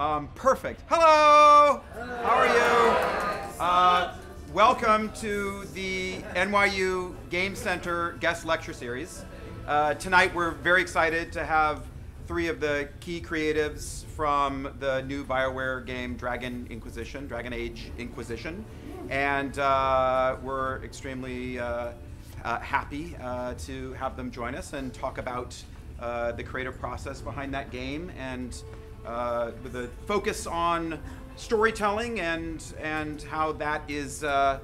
Um, perfect. Hello! How are you? Uh, welcome to the NYU Game Center guest lecture series. Uh, tonight we're very excited to have three of the key creatives from the new BioWare game Dragon Inquisition, Dragon Age Inquisition. And uh, we're extremely uh, uh, happy uh, to have them join us and talk about the creative process behind that game and uh, with a focus on storytelling and and how that is uh,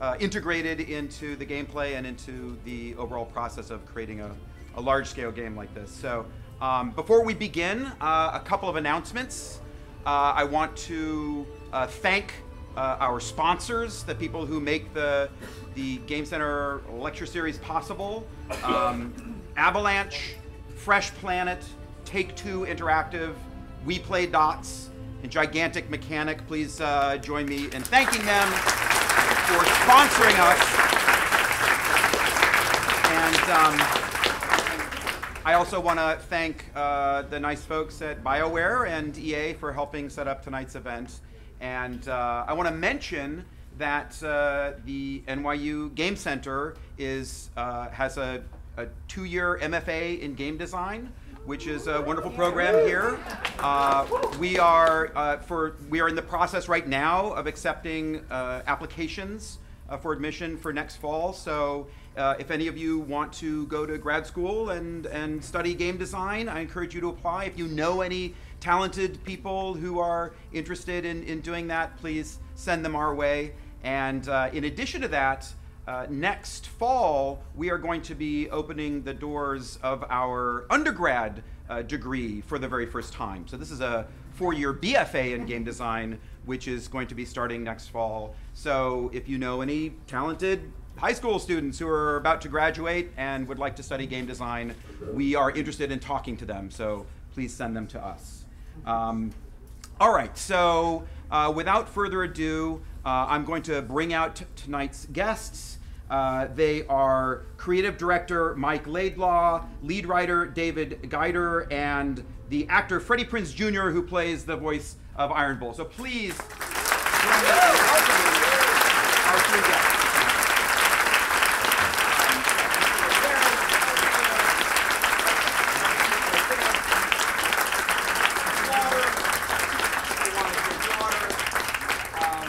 uh, integrated into the gameplay and into the overall process of creating a, a large scale game like this. So um, before we begin, uh, a couple of announcements. Uh, I want to uh, thank our sponsors, the people who make the the Game Center lecture series possible. Um, Avalanche, Fresh Planet, Take Two Interactive, We Play Dots, and Gigantic Mechanic. Please uh, join me in thanking them for sponsoring us. And um, I also want to thank uh, the nice folks at BioWare and EA for helping set up tonight's event. And uh, I want to mention that uh, the NYU Game Center is uh, has a, a two-year MFA in game design, which is a wonderful program here. Uh, we are uh, for we are in the process right now of accepting uh, applications uh, for admission for next fall. So. Uh, if any of you want to go to grad school and, and study game design, I encourage you to apply. If you know any talented people who are interested in, in doing that, please send them our way. And uh, in addition to that, uh, next fall, we are going to be opening the doors of our undergrad uh, degree for the very first time. So, this is a four year BFA in game design, which is going to be starting next fall. So, if you know any talented high school students who are about to graduate and would like to study game design, we are interested in talking to them. So, please send them to us. Um, all right, so uh, without further ado, uh, I'm going to bring out tonight's guests. Uh, they are creative director Mike Laidlaw, lead writer David Gaider, and the actor Freddie Prinze Jr., who plays the voice of Iron Bull. So please join me in welcoming our three guests. Um,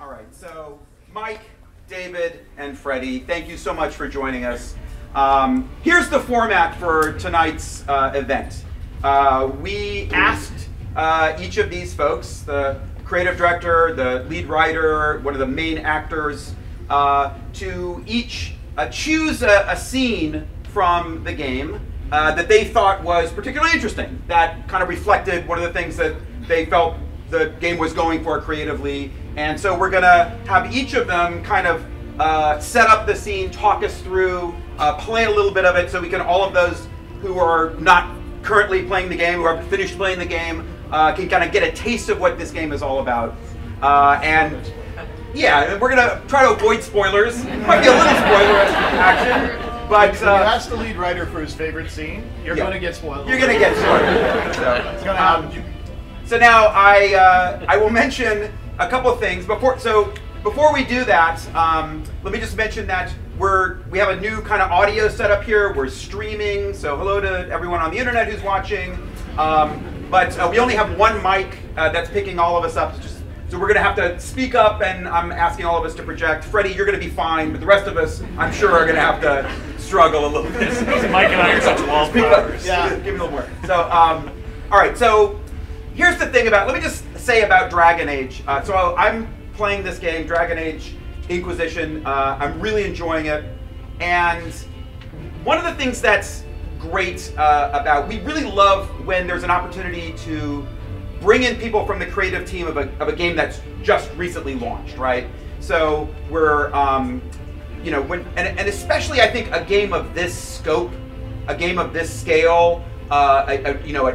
all right, so Mike, David, and Freddie, thank you so much for joining us. Um, here's the format for tonight's uh, event. Uh, we asked uh, each of these folks, the creative director, the lead writer, one of the main actors, uh, to each uh, choose a, a scene from the game uh, that they thought was particularly interesting, that kind of reflected one of the things that they felt the game was going for creatively. And so we're going to have each of them kind of uh, set up the scene, talk us through, uh, play a little bit of it so we can, all of those who are not currently playing the game, who have finished playing the game, uh, can kind of get a taste of what this game is all about. Uh, and yeah, we're going to try to avoid spoilers. Might be a little spoiler action. But When you uh, ask the lead writer for his favorite scene, you're Yeah. going to get spoiled. you're going to get spoiled. It's So, going to um. So now I uh, I will mention a couple of things before. So before we do that, um, let me just mention that we're we have a new kind of audio setup here. We're streaming. So hello to everyone on the internet who's watching. Um, but uh, we only have one mic uh, that's picking all of us up. Just, so we're gonna have to speak up, and I'm asking all of us to project. Freddie, you're gonna be fine, but the rest of us, I'm sure, are gonna have to struggle a little bit. Mike and I are such wallflowers. Yeah, give me a little more. So, um, all right. So, here's the thing about. Let me just say about Dragon Age. Uh, so I'm playing this game, Dragon Age Inquisition. Uh, I'm really enjoying it, and one of the things that's great uh, about we really love when there's an opportunity to bring in people from the creative team of a, of a game that's just recently launched, right? So we're, um, you know, when and, and especially I think a game of this scope, a game of this scale, uh, a, a, you know, a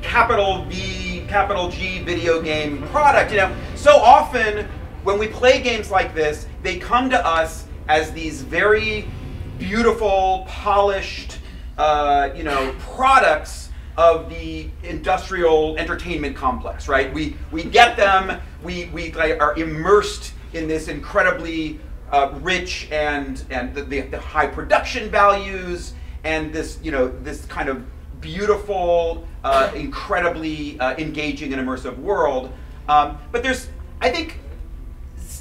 capital V, capital G video game product. You know, so often when we play games like this, they come to us as these very beautiful, polished, uh, you know, products of the industrial entertainment complex, right? We we get them, we we like, are immersed in this incredibly uh, rich and and the, the, the high production values and this you know this kind of beautiful, uh, incredibly uh, engaging and immersive world. Um, but there's, I think,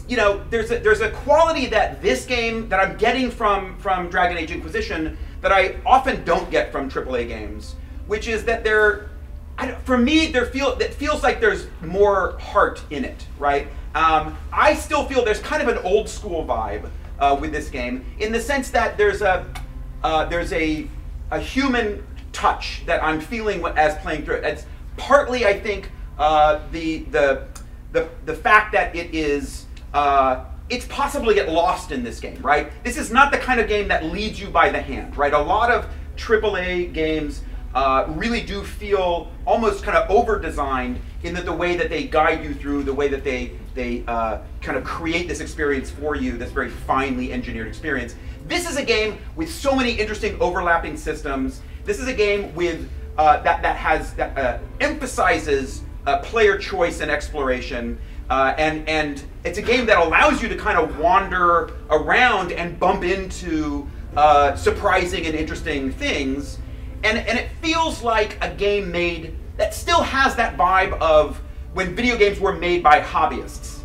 you know, there's a, there's a quality that this game that I'm getting from from Dragon Age Inquisition that I often don't get from AAA games, which is that they're, for me, there feel it feels like there's more heart in it, right? Um, I still feel there's kind of an old school vibe uh, with this game in the sense that there's a uh, there's a a human touch that I'm feeling as playing through it. It's partly, I think, uh, the, the, the, the fact that it is, uh, it's possible to get lost in this game, right? This is not the kind of game that leads you by the hand, right? A lot of AAA games uh, really do feel almost kind of over-designed in that the way that they guide you through, the way that they they uh, kind of create this experience for you, this very finely engineered experience. This is a game with so many interesting overlapping systems this is a game with uh, that that has that uh, emphasizes uh, player choice and exploration, uh, and and it's a game that allows you to kind of wander around and bump into uh, surprising and interesting things, and and it feels like a game made that still has that vibe of when video games were made by hobbyists,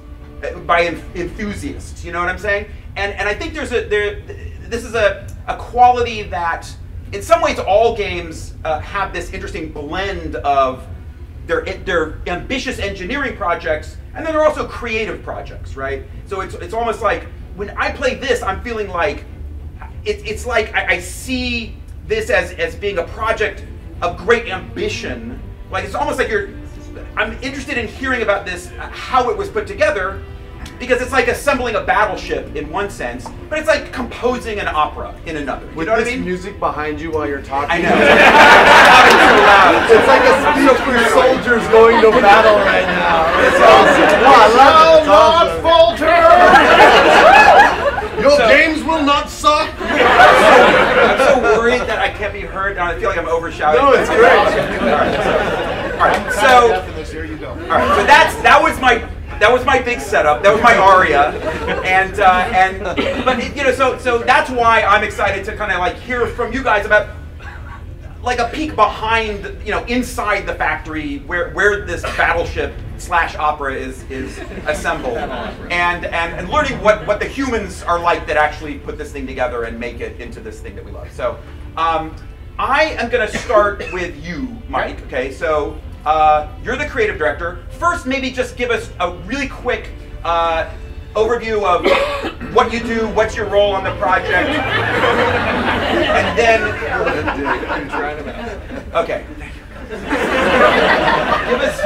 uh, by enthusiasts. You know what I'm saying? And and I think there's a there. This is a a quality that in some ways, all games uh, have this interesting blend of their, their ambitious engineering projects, and then they're also creative projects, right? So it's, it's almost like when I play this, I'm feeling like it, it's like I, I see this as, as being a project of great ambition. Like it's almost like you're, I'm interested in hearing about this, how it was put together, because it's like assembling a battleship in one sense, but it's like composing an opera in another. You With know this what I mean? music behind you while you're talking. I know. It's like a speech for soldiers going to battle right now. It's awesome. No, I love it. It's awesome. Your games will not suck. I'm so worried that I can't be heard, and I feel like I'm overshouting. No, it's great. All right, so, all right, so, Here all right, so that's that was my that was my big setup. That was my aria, and uh, and but you know, so so that's why I'm excited to kind of like hear from you guys about like a peek behind, you know, inside the factory where where this battleship slash opera is is assembled, and and and learning what what the humans are like that actually put this thing together and make it into this thing that we love. So. Um, I am going to start with you, Mike. Okay, so uh, you're the creative director. First, maybe just give us a really quick uh, overview of what you do, what's your role on the project, and then. Okay. give us,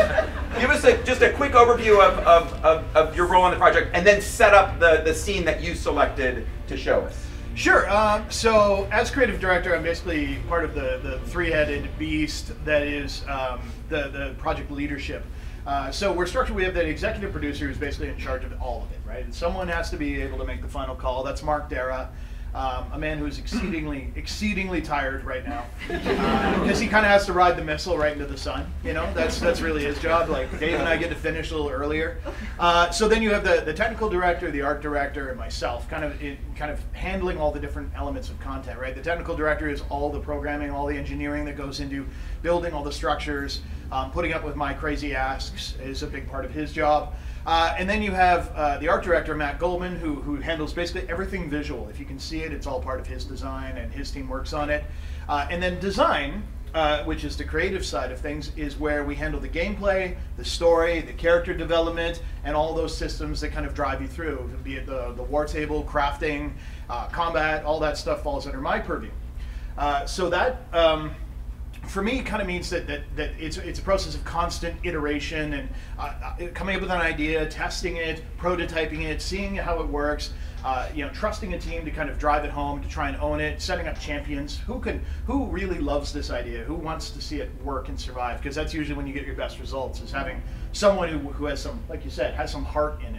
give us a, just a quick overview of, of, of, of your role on the project, and then set up the, the scene that you selected to show us. Sure. Um, so, as creative director, I'm basically part of the, the three-headed beast that is um, the the project leadership. Uh, so we're structured. We have the executive producer who's basically in charge of all of it, right? And someone has to be able to make the final call. That's Mark Darrah. Um, a man who's exceedingly, exceedingly tired right now, because uh, he kind of has to ride the missile right into the sun. You know, that's that's really his job. Like Dave and I get to finish a little earlier. Uh, so then you have the, the technical director, the art director, and myself, kind of in, kind of handling all the different elements of content. Right, the technical director is all the programming, all the engineering that goes into building all the structures. Um, putting up with my crazy asks is a big part of his job. Uh, and then you have uh, the art director, Matt Goldman, who, who handles basically everything visual. If you can see it, it's all part of his design, and his team works on it. Uh, and then design, uh, which is the creative side of things, is where we handle the gameplay, the story, the character development, and all those systems that kind of drive you through, be it the, the war table, crafting, uh, combat, all that stuff falls under my purview. Uh, so that. Um, for me, it kind of means that, that, that it's, it's a process of constant iteration and uh, uh, coming up with an idea, testing it, prototyping it, seeing how it works, uh, you know, trusting a team to kind of drive it home, to try and own it, setting up champions. Who can, who really loves this idea? Who wants to see it work and survive? Because that's usually when you get your best results, is having someone who, who has some, like you said, has some heart in it.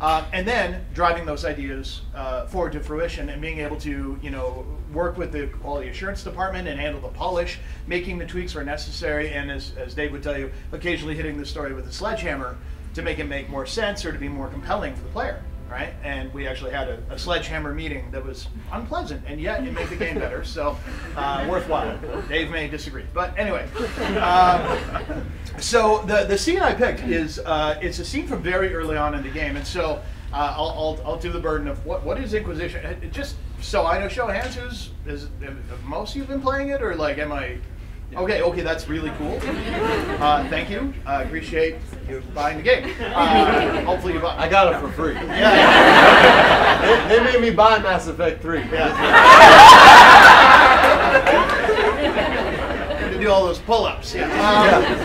Uh, and then driving those ideas uh, forward to fruition and being able to, you know, work with the quality assurance department and handle the polish, making the tweaks where necessary, and as, as Dave would tell you, occasionally hitting the story with a sledgehammer to make it make more sense or to be more compelling for the player right? And we actually had a, a, sledgehammer meeting that was unpleasant, and yet it made the game better, so uh, worthwhile. Dave may disagree, but anyway. Uh, so the the scene I picked is uh, it's a scene from very early on in the game, and so uh, I'll, I'll, I'll do the burden of what what is Inquisition? It just so I know, show of hands, who's is have most of you been playing it, or like am I? Okay, okay, that's really cool. Uh, thank you. I appreciate you buying the game. Uh, hopefully you bought. I got it for free. Yeah. they, they made me buy Mass Effect 3. Yeah. to do all those pull-ups. Yeah. Um,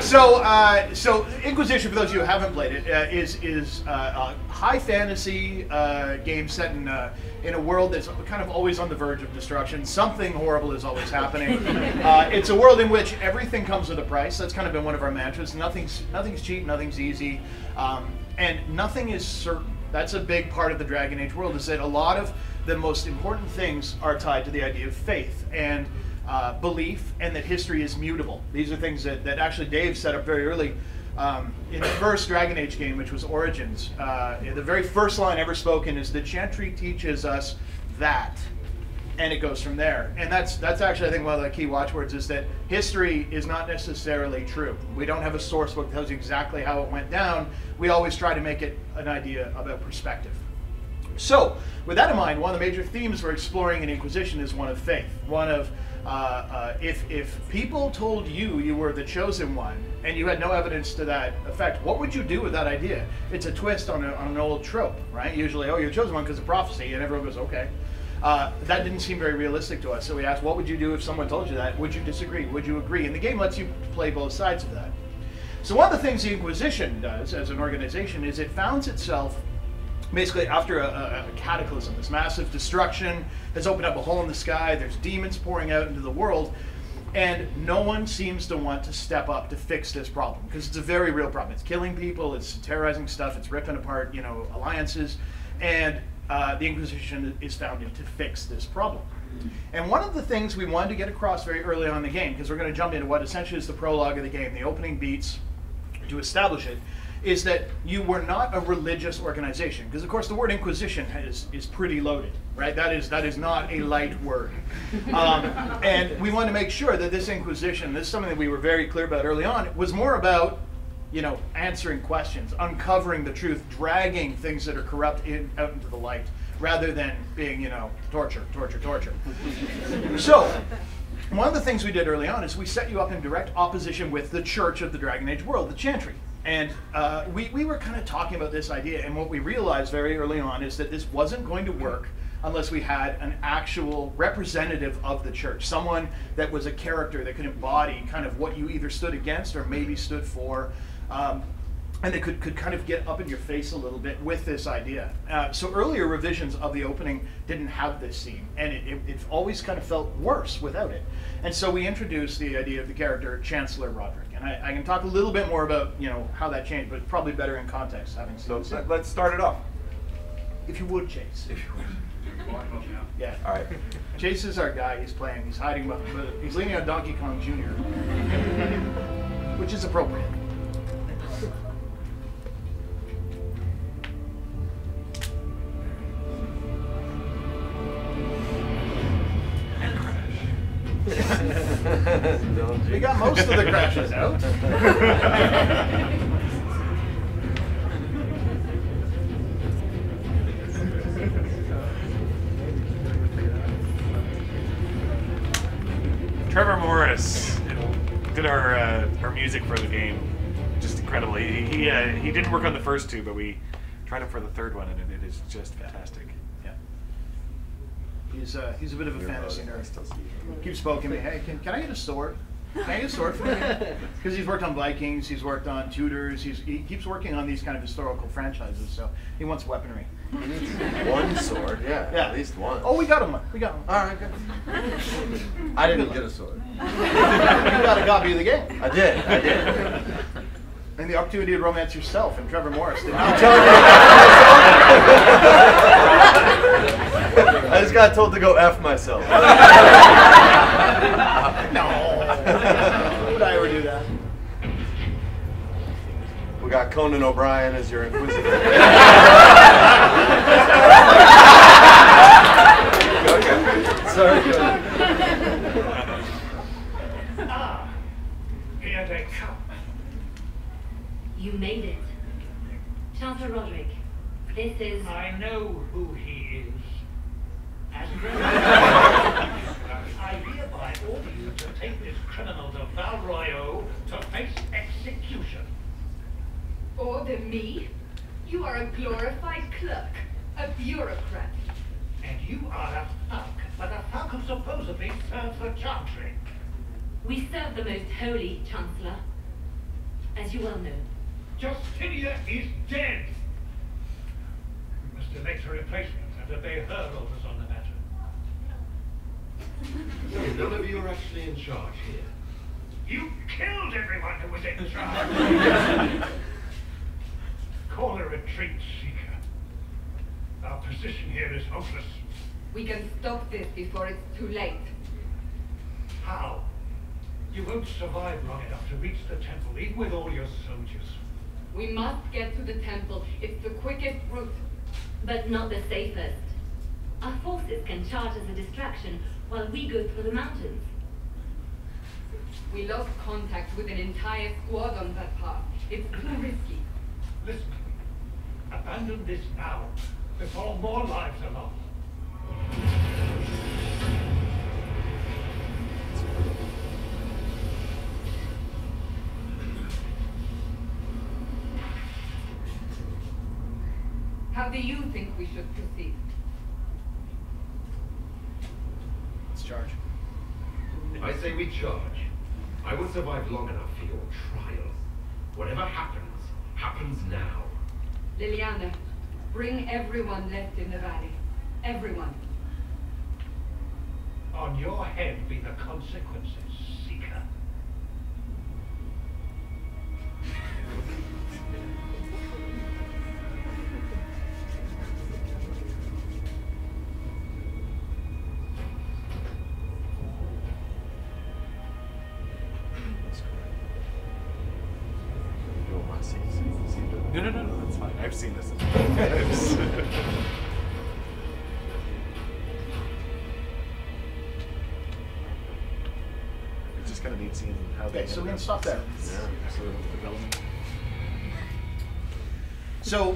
so, uh, so Inquisition, for those of you who haven't played it, uh, is is uh, a high fantasy uh, game set in uh, in a world that's kind of always on the verge of destruction. Something horrible is always happening. Uh, it's a world in which everything comes with a price. That's kind of been one of our mantras. Nothing's nothing's cheap. Nothing's easy. Um, and nothing is certain. That's a big part of the Dragon Age world. Is that a lot of the most important things are tied to the idea of faith and uh, belief, and that history is mutable. These are things that, that actually Dave set up very early. Um, in the first Dragon Age game, which was Origins, uh, the very first line ever spoken is the Chantry teaches us that, and it goes from there. And that's that's actually I think one of the key watchwords is that history is not necessarily true. We don't have a source book that tells you exactly how it went down. We always try to make it an idea about perspective. So, with that in mind, one of the major themes we're exploring in Inquisition is one of faith, one of uh, uh, if, if people told you you were the chosen one and you had no evidence to that effect, what would you do with that idea? It's a twist on, a, on an old trope, right? Usually, oh, you're chosen one because of prophecy, and everyone goes, okay. Uh, that didn't seem very realistic to us, so we asked, what would you do if someone told you that? Would you disagree? Would you agree? And the game lets you play both sides of that. So one of the things the Inquisition does as an organization is it founds itself basically after a, a, cataclysm, this massive destruction has opened up a hole in the sky, there's demons pouring out into the world, and no one seems to want to step up to fix this problem because it's a very real problem. It's killing people, it's terrorizing stuff, it's ripping apart, you know, alliances, and uh, the Inquisition is founded to fix this problem. And one of the things we wanted to get across very early on in the game, because we're going to jump into what essentially is the prologue of the game, the opening beats to establish it, is that you were not a religious organization because of course the word inquisition is, is pretty loaded right? That is that is not a light word. Um, and we wanted to make sure that this inquisition this is something that we were very clear about early on was more about you know answering questions uncovering the truth dragging things that are corrupt in, out into the light rather than being you know torture torture torture. So one of the things we did early on is we set you up in direct opposition with the church of the dragon age world the chantry and uh, we, we were kind of talking about this idea, and what we realized very early on is that this wasn't going to work unless we had an actual representative of the church, someone that was a character that could embody kind of what you either stood against or maybe stood for. Um, and they could, could kind of get up in your face a little bit with this idea. Uh, so earlier revisions of the opening didn't have this scene, and it, it, it, always kind of felt worse without it. And so we introduced the idea of the character Chancellor Roderick. And I, I can talk a little bit more about you know how that changed, but probably better in context having seen so, Let's start it off. If you would, Chase. If you would. Yeah. All right. Chase is our guy. He's playing. He's hiding, but he's leaning on Donkey Kong Jr., which is appropriate. we got most of the crashes out. Trevor Morris did our uh, our music for the game. Just incredible. He he, uh, he didn't work on the first two, but we tried him for the third one, and it is just fantastic. He's uh, he's a bit of a fantasy nerd. Keeps poking me. Hey, can, can I get a sword? Can I get a sword for me? Because he's worked on Vikings, he's worked on Tudors, he's, he keeps working on these kind of historical franchises, so he wants weaponry. He needs one sword, yeah, yeah, at least one. Oh, we got him. We got him. All right, good. I didn't get a sword. you got a copy of the game. I did. I did. And the opportunity to romance yourself and Trevor Morris. Did I'm not telling you. I just got told to go F myself. no. Would I ever do that? We got Conan O'Brien as your inquisitor. okay. Sorry. Ah, here they come. You made it. Chancellor Roderick, this is... I know who he is. And I hereby order you to take this criminal to Val Royaux to face execution. Order me? You are a glorified clerk, a bureaucrat. And you are a thug, but a thug who supposedly serves the chantry. We serve the most holy, Chancellor. As you well know. Justinia is dead. We must elect a replacement and obey her orders on the matter. So none of you are actually in charge here. You killed everyone who was in charge. Call a retreat, Seeker. Our position here is hopeless. We can stop this before it's too late. How? You won't survive long enough to reach the temple, even with all your soldiers. We must get to the temple. It's the quickest route. But not the safest. Our forces can charge as a distraction while we go through the mountains. We lost contact with an entire squad on that path. It's too risky. Listen, abandon this now, before more lives are lost. How do you think we should proceed? Let's charge. I say we charge. I will survive long enough for your trial. Whatever happens, happens now. Leliana, bring everyone left in the valley. Everyone. On your head be the consequences, Seeker. Stop there. So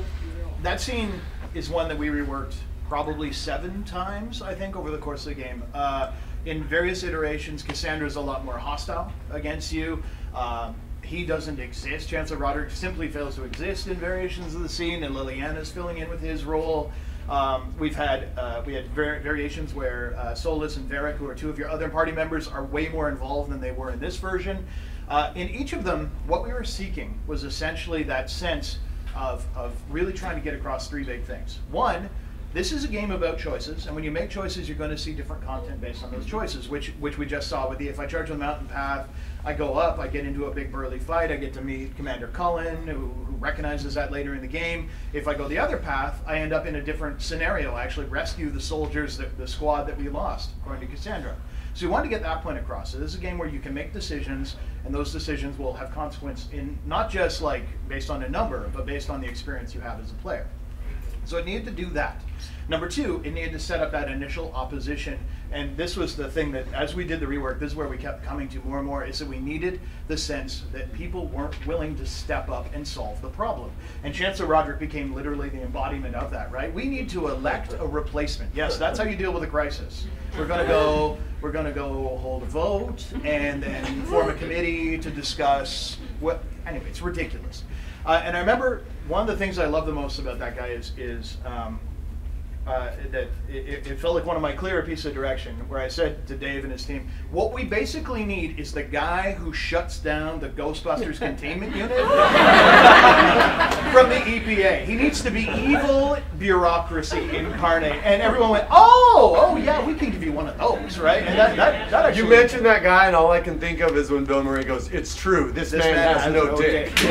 that scene is one that we reworked probably seven times, I think, over the course of the game. Uh, in various iterations, Cassandra is a lot more hostile against you. Um, he doesn't exist. Chancellor Roderick simply fails to exist in variations of the scene, and Leliana's filling in with his role. Um, we've had uh, we had var- variations where uh, and Varric, who are two of your other party members, are way more involved than they were in this version. Uh, in each of them, what we were seeking was essentially that sense of, of really trying to get across three big things. One, this is a game about choices, and when you make choices, you're going to see different content based on those choices, which which we just saw with the if I charge on the mountain path, I go up, I get into a big burly fight, I get to meet Commander Cullen, who, who recognizes that later in the game. If I go the other path, I end up in a different scenario. I actually rescue the soldiers, that, the squad that we lost, according to Cassandra. So we want to get that point across. So this is a game where you can make decisions, and those decisions will have consequence in not just like based on a number, but based on the experience you have as a player. So it needed to do that. Number two, it needed to set up that initial opposition. And this was the thing that, as we did the rework, this is where we kept coming to more and more, is that we needed the sense that people weren't willing to step up and solve the problem. And Chancellor Roderick became literally the embodiment of that, right? We need to elect a replacement. Yes, that's how you deal with a crisis. We're gonna go, we're gonna go hold a vote and then form a committee to discuss what, anyway, it's ridiculous. Uh, and I remember one of the things I love the most about that guy is, is um, uh, that it, it felt like one of my clearer pieces of direction where I said to Dave and his team, what we basically need is the guy who shuts down the Ghostbusters containment unit from the EPA. He needs to be evil bureaucracy incarnate. And everyone went, oh, oh yeah, we can give you one of those, right? And that, that, that actually, You mentioned that guy, and all I can think of is when Bill Murray goes, "It's true. This, This man, man has, has no, no dick." dick.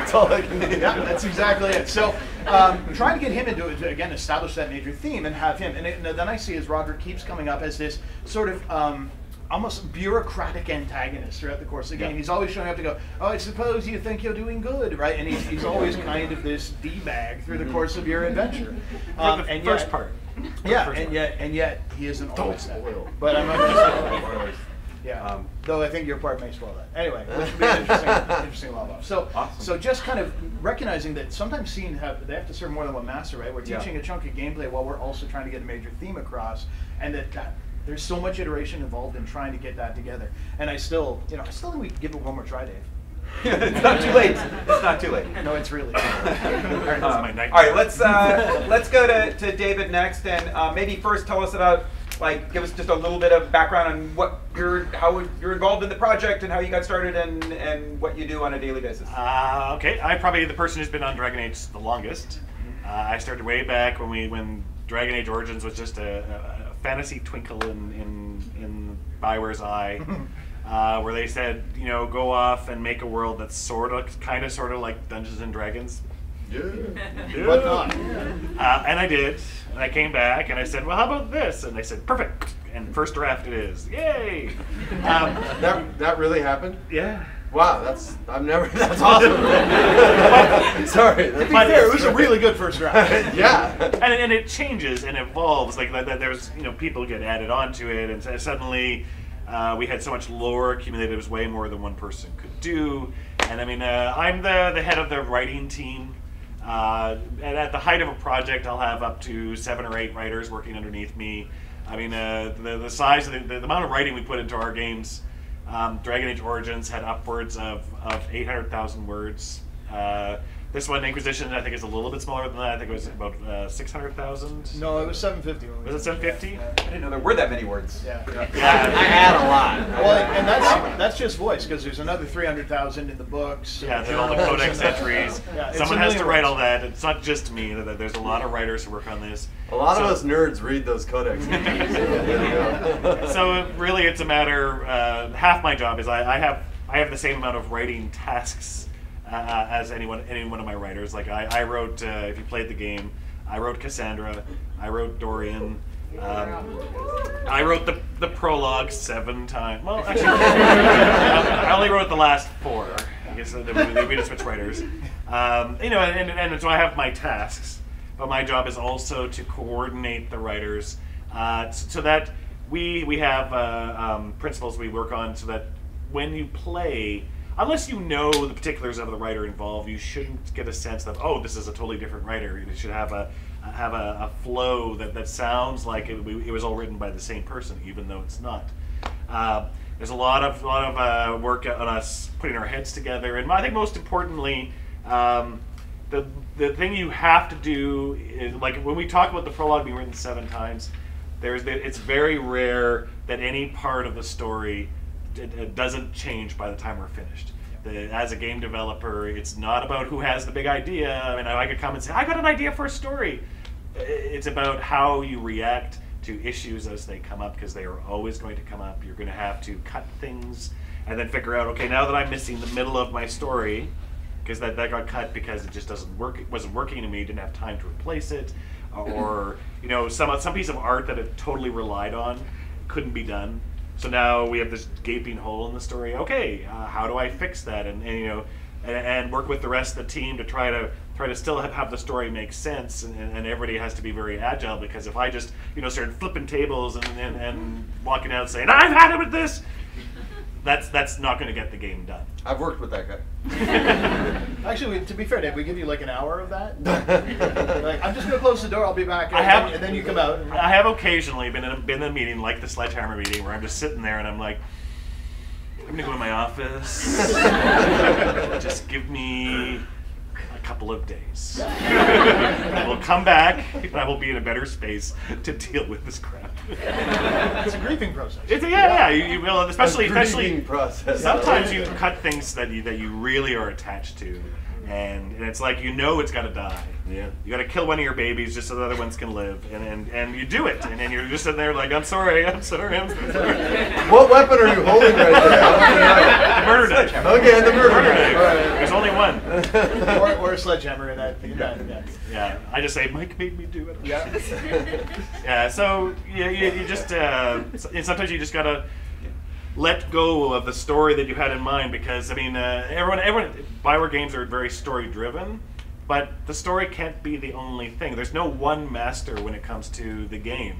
That's all I can think. Yeah, that's exactly it. So, um, trying to get him into it to again establish that major theme and have him, and, it, and then I see as Roger keeps coming up as this sort of um, almost bureaucratic antagonist throughout the course of the game. Yeah. He's always showing up to go, "Oh, I suppose you think you're doing good, right?" And he's, he's always kind of this d bag through the course of your adventure. For Um, the and first yet- part. Yeah, first and part. yet and yet he is an always that. spoil. But I'm not going to Yeah. Um, Though I think your part may spoil that. Anyway, which would be an interesting, interesting off. So, Awesome. so just kind of recognizing that sometimes scenes have they have to serve more than one master, right? We're Yeah. teaching a chunk of gameplay while we're also trying to get a major theme across, and that, that there's so much iteration involved in trying to get that together. And I still, you know, I still think we could give it one more try, Dave. it's not too late. It's not too late. No, it's really. Um, all right, let's uh, let's go to, to David next, and uh, maybe first tell us about like give us just a little bit of background on what you're how you're involved in the project and how you got started and and what you do on a daily basis. Uh, okay, I'm probably the person who's been on Dragon Age the longest. Uh, I started way back when we when Dragon Age Origins was just a, a, fantasy twinkle in in, in Bioware's eye, uh, where they said, you know, go off and make a world that's sort of, kind of, sort of like Dungeons and Dragons. Yeah. but not. Uh, and I did. And I came back and I said, well, how about this? And they said, perfect. And first draft it is. Yay! Um, That that really happened? yeah. Wow, that's I've never. That's awesome. Sorry. To be That's, But- fair, it was a really good first round. yeah. and, and it changes and evolves. Like that, that there's you know people get added onto it, and so suddenly uh, we had so much lore accumulated. It was way more than one person could do. And I mean, uh, I'm the the head of the writing team. Uh, and at the height of a project, I'll have up to seven or eight writers working underneath me. I mean, uh, the the size of the, the, the amount of writing we put into our games. Um, Dragon Age Origins had upwards of, of 800,000 words. Uh, this one, Inquisition, I think is a little bit smaller than that. I think it was about uh, 600,000. No, it was 750. when we Was it 750? Yeah. I didn't know there were that many words. yeah. I Yeah. had a lot. Well, and and that's that's just voice because there's another 300,000 in the books. Yeah, there's all the codex entries. Yeah, Someone has to write all that. It's not just me. There's a lot of writers who work on this. A lot So- of us nerds read those codex. entries. There you go. so really, it's a matter. Uh, half my job is I, I have I have the same amount of writing tasks uh, as anyone any one of my writers. Like I, I wrote, uh, if you played the game, I wrote Cassandra, I wrote Dorian. Um, I wrote the, the prologue seven times. Well, actually, I only wrote the last four. I guess they, they, we just switch writers. Um, you know, and, and so I have my tasks, but my job is also to coordinate the writers uh, so that we we have uh, um, principles we work on so that when you play, unless you know the particulars of the writer involved, you shouldn't get a sense of oh this is a totally different writer. It should have a have a, a flow that, that sounds like it, it was all written by the same person, even though it's not. Uh, there's a lot of lot of uh, work on us putting our heads together, and I think most importantly, um, the the thing you have to do is like when we talk about the prologue being written seven times. There's it's very rare that any part of the story d- d- doesn't change by the time we're finished. The, as a game developer, it's not about who has the big idea. I mean, I could come and say, "I got an idea for a story." It's about how you react to issues as they come up because they are always going to come up. You're going to have to cut things and then figure out, okay, now that I'm missing the middle of my story, because that, that got cut because it just doesn't work. It wasn't working to me. Didn't have time to replace it, or you know, some some piece of art that it totally relied on couldn't be done. So now we have this gaping hole in the story. Okay, uh, how do I fix that? And, and you know, and, and work with the rest of the team to try to try to still have, have the story make sense. And, and everybody has to be very agile because if I just you know started flipping tables and, and, and walking out saying I've had it with this, that's that's not going to get the game done. I've worked with that guy. Actually, we- to be fair, Dave, we give you like an hour of that. like, I'm just gonna close the door. I'll be back. And, I have- then, and then you come out. and- I have occasionally been in a, been in a meeting like the Sledgehammer meeting where I'm just sitting there and I'm like, I'm gonna go in my office. just give me a couple of days. I will come back, and I will be in a better space to deal with this crap. It's a grieving process. It's, a, yeah, yeah, you, you will, especially, A grieving especially process. Sometimes you cut things that you that you really are attached to, and, and it's like you know it's got to die. Yeah. You got to kill one of your babies just so the other ones can live, and and, and you do it, and then you're just sitting there like, I'm sorry, I'm sorry, I'm sorry. What weapon are you holding right there? the murder knife. Okay, the murder Murder knife. knife. There's only one. or, or a sledgehammer in that. In that yeah. Yeah, I just say Mike made me do it. Yeah. Yeah, so you, you, you just uh, and sometimes you just gotta let go of the story that you had in mind because I mean uh, everyone everyone Bioware games are very story driven, but the story can't be the only thing. There's no one master when it comes to the game.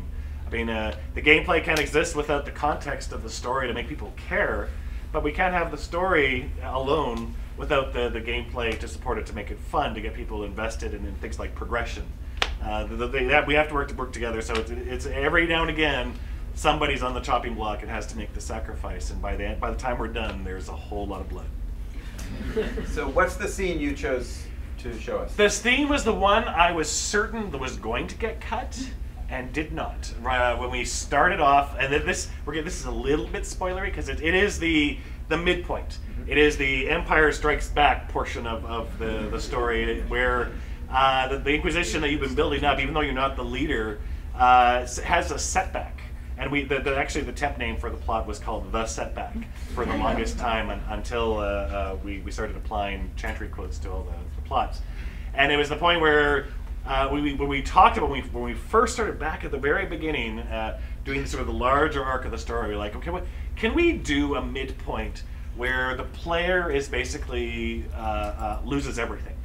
I mean uh, the gameplay can't exist without the context of the story to make people care, but we can't have the story alone without the, the gameplay to support it to make it fun to get people invested in, in things like progression. Uh, the, the, that we have to work to work together. So it's, it's every now and again somebody's on the chopping block and has to make the sacrifice. And by the by the time we're done, there's a whole lot of blood. So, what's the scene you chose to show us? This theme was the one I was certain was going to get cut and did not. Uh, when we started off, and then this we're getting, this is a little bit spoilery because it, it is the the midpoint. It is the Empire Strikes Back portion of, of the, the story where uh, the, the Inquisition that you've been building up, even though you're not the leader, uh, has a setback. And we, the, the, actually, the temp name for the plot was called The Setback for the longest time un, until uh, uh, we, we started applying chantry quotes to all the plots. And it was the point where uh, we, when we talked about when we, when we first started back at the very beginning, uh, doing sort of the larger arc of the story, like, okay, what, can we do a midpoint where the player is basically uh, uh, loses everything?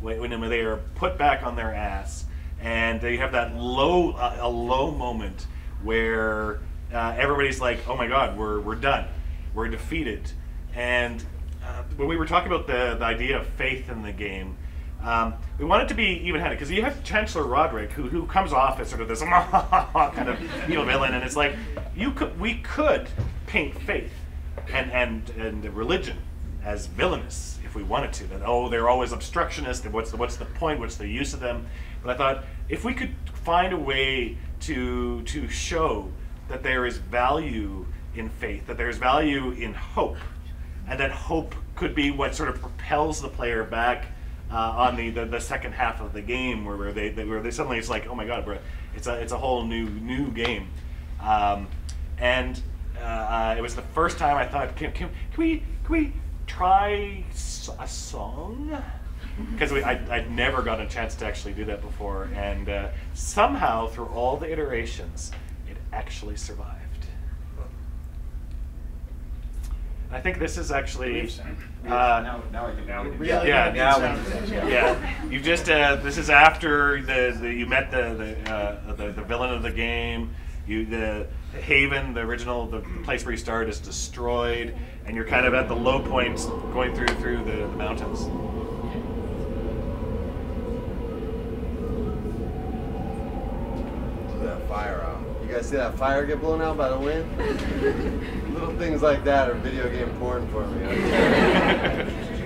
When, when they are put back on their ass, and they have that low uh, a low moment where uh, everybody's like, oh my god, we're we're done, we're defeated, and uh, when we were talking about the, the idea of faith in the game, um, we want it to be even-handed because you have Chancellor Roderick, who, who comes off as sort of this kind of evil villain, and it's like you could we could paint faith and and and religion as villainous if we wanted to. That oh, they're always obstructionist. And what's the what's the point? What's the use of them? But I thought if we could find a way to to show that there is value in faith, that there's value in hope, and that hope could be what sort of propels the player back uh, on the, the, the second half of the game, where, where they, they where they suddenly it's like, oh my god, bro, it's a it's a whole new new game, um, and uh, uh, it was the first time I thought, can, can, can we can we try a song? Because I I'd never gotten a chance to actually do that before, and uh, somehow through all the iterations, it actually survived. I think this is actually. Uh, now, now I think Now we we can- really Yeah, need now sound we- effects, yeah, you've just uh, this is after the, the you met the the, uh, the the villain of the game. You the Haven, the original, the, the place where you started is destroyed, and you're kind of at the low points going through through the, the mountains. See that fire out. You guys see that fire get blown out by the wind? Little things like that are video game porn for me.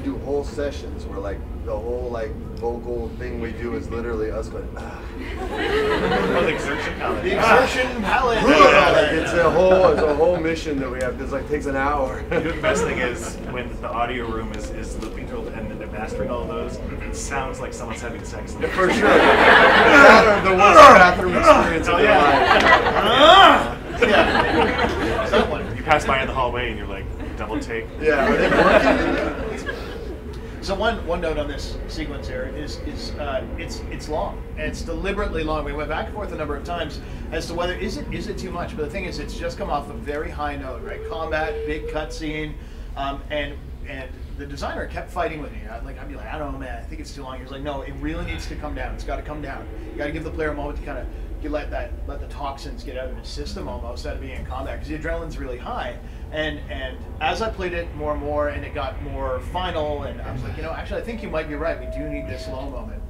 we do whole sessions where like the whole like vocal thing we do is literally us going. Ah. The exertion palette. The exertion ah. palette. like it's a whole it's a whole mission that we have. This like takes an hour. The best thing is when the audio room is, is looping through and they're mastering all those, it sounds like someone's having sex. there. For sure. that the worst ah. bathroom experience of Oh, their yeah. life. Ah. yeah. Someone. You pass by in the hallway and you're like, double take. Yeah, are they working? So one one note on this sequence here is is uh, it's it's long and it's deliberately long. We went back and forth a number of times as to whether is it is it too much. But the thing is, it's just come off a very high note, right? Combat, big cutscene, um, and and the designer kept fighting with me. I, like I'd be like, I don't know, man. I think it's too long. He was like, No, it really needs to come down. It's got to come down. You got to give the player a moment to kind of let that let the toxins get out of his system almost out of being in combat because the adrenaline's really high. And and as I played it more and more, and it got more final, and I was like, you know, actually, I think you might be right. We do need this slow moment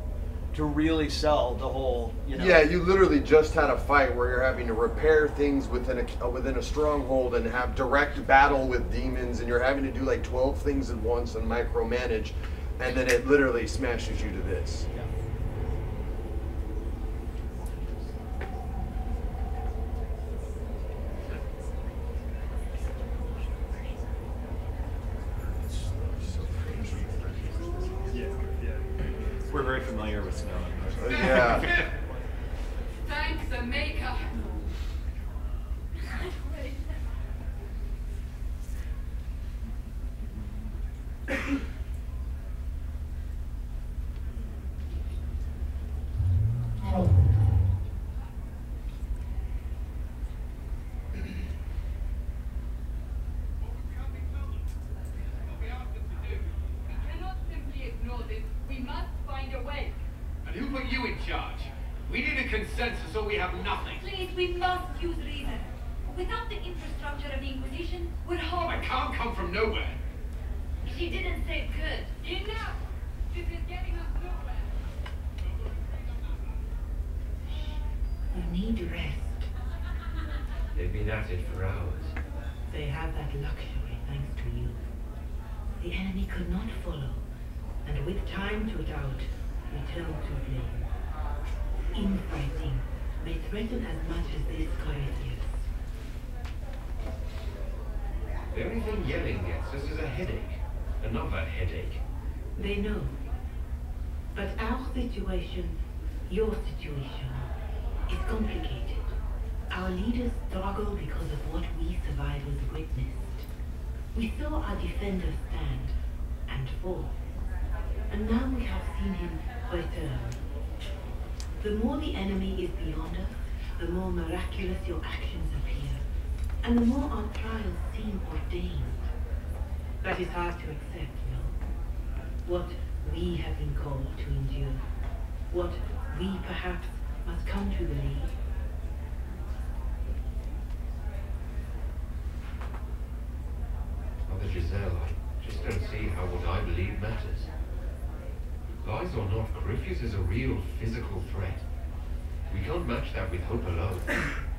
to really sell the whole. You know. Yeah, you literally just had a fight where you're having to repair things within a uh, within a stronghold and have direct battle with demons, and you're having to do like 12 things at once and micromanage, and then it literally smashes you to this. Yeah. We're very familiar with snow. Uh, yeah. Thanks, the maker. We cannot simply ignore this. We must find a way. And who put you in charge? We need a consensus or we have nothing. Please, we must use reason. Without the infrastructure of the Inquisition, we're I hopeless. can't come from nowhere. She didn't say good. Enough! This is getting us nowhere. You need rest. They've been at it for hours. They have that luxury thanks to you. The enemy could not follow, and with time to doubt, returned to flame. Infighting may threaten as much as this Corinthians. The only thing yelling gets us is a headache. Another headache. They know. But our situation, your situation, is complicated. Our leaders struggle because of what we survivors witnessed. We saw our defenders stand and fall. And now we have seen him return. The more the enemy is beyond us, the more miraculous your actions appear, and the more our trials seem ordained. That is hard to accept, no? What we have been called to endure. What we perhaps must come to believe. Mother Giselle, I just don't see how what I believe matters. Lies or not, Corypheus is a real physical threat. We can't match that with hope alone.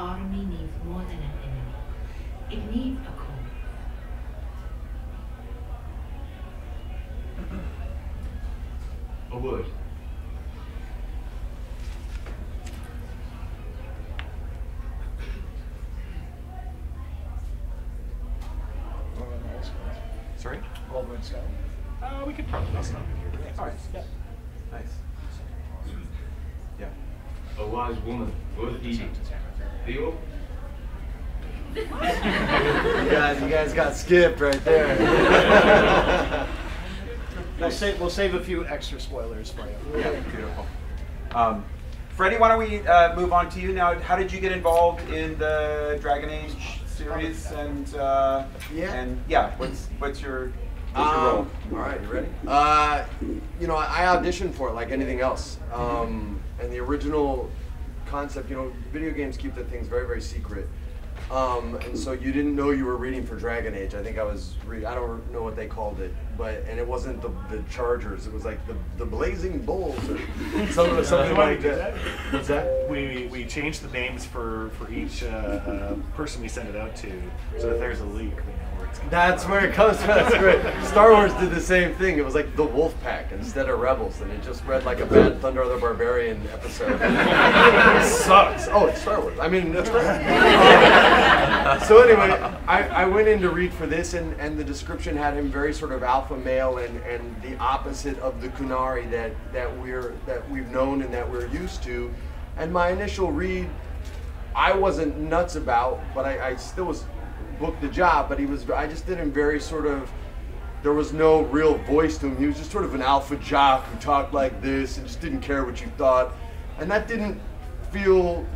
army needs more than an enemy. It needs a cause. a word. Sorry? All words go. Uh, we could probably mess it in here. Yeah, All right. Yep. Nice. Yeah. A wise woman, worth eating heeding. Theo? You guys, you guys got skipped right there. We'll save we'll save a few extra spoilers for you. Yeah, beautiful. Um, Freddie, why don't we uh, move on to you now? How did you get involved in the Dragon Age series? And uh, Yeah. and yeah, what's what's your what's your role? Um, all right, you ready? Uh, you know, I auditioned for it like anything else. Um, and the original concept, you know, video games keep the things very, very secret. Um, and so you didn't know you were reading for Dragon Age. I think I was reading, I don't know what they called it, but, and it wasn't the, the Chargers, it was like the, the Blazing Bulls or something, something like did you do that. that? What's that? We, we changed the names for, for each uh, uh, person we send it out to, so that there's a leak. That's where it comes from. That's. Star Wars did the same thing. It was like the Wolf Pack instead of Rebels, and it just read like a bad Thunder of the Barbarian episode. sucks. Oh, it's Star Wars. I mean, that's right. so anyway, I, I went in to read for this, and, and the description had him very sort of alpha male and, and the opposite of the Qunari that, that we're that we've known and that we're used to. And my initial read, I wasn't nuts about, but I, I still was booked the job. But he was, I just did him very sort of. There was no real voice to him. He was just sort of an alpha jock who talked like this and just didn't care what you thought, and that didn't feel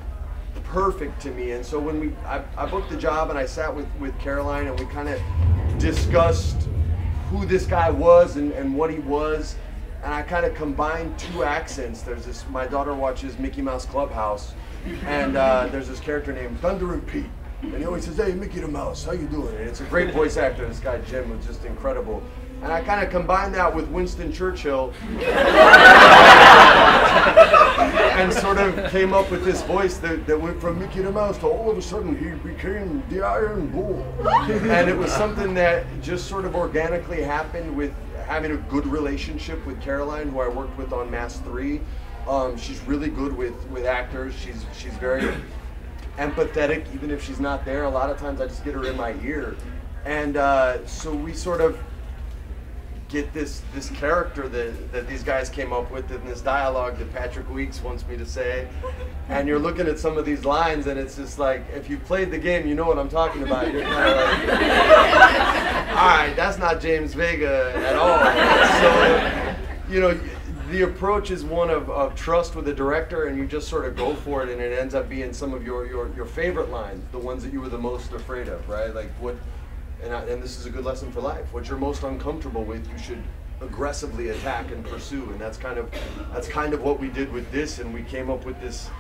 perfect to me. And so when we, I, I booked the job and I sat with with Caroline and we kind of discussed who this guy was and, and what he was. And I kind of combined two accents. There's this, my daughter watches Mickey Mouse Clubhouse, and uh, there's this character named Thunder and Pete. And he always says, hey, Mickey the Mouse, how you doing? And it's a great voice actor. This guy, Jim, was just incredible. And I kind of combined that with Winston Churchill and sort of came up with this voice that, that went from Mickey the Mouse to all of a sudden he became the Iron Bull. and it was something that just sort of organically happened with having a good relationship with Caroline, who I worked with on Mass 3. Um, she's really good with, with actors. She's she's very empathetic, even if she's not there. A lot of times I just get her in my ear. And uh, so we sort of get this this character that, that these guys came up with in this dialogue that Patrick Weekes wants me to say. And you're looking at some of these lines and it's just like if you played the game you know what I'm talking about. You're kind of like Alright, that's not James Vega at all. So you know the approach is one of, of trust with the director and you just sort of go for it and it ends up being some of your, your, your favorite lines, the ones that you were the most afraid of, right? Like what and, I, and this is a good lesson for life. What you're most uncomfortable with, you should aggressively attack and pursue. And that's kind of that's kind of what we did with this. And we came up with this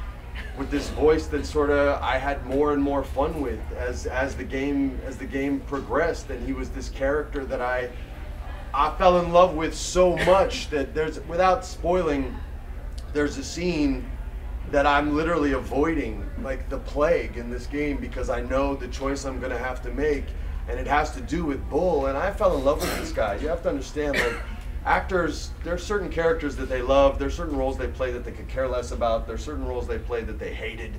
with this voice that sort of I had more and more fun with as as the game as the game progressed. And he was this character that I I fell in love with so much that there's without spoiling, there's a scene that I'm literally avoiding like the plague in this game because I know the choice I'm gonna have to make and it has to do with Bull. And I fell in love with this guy. You have to understand, like, actors, there are certain characters that they love, there's certain roles they play that they could care less about, there's certain roles they play that they hated,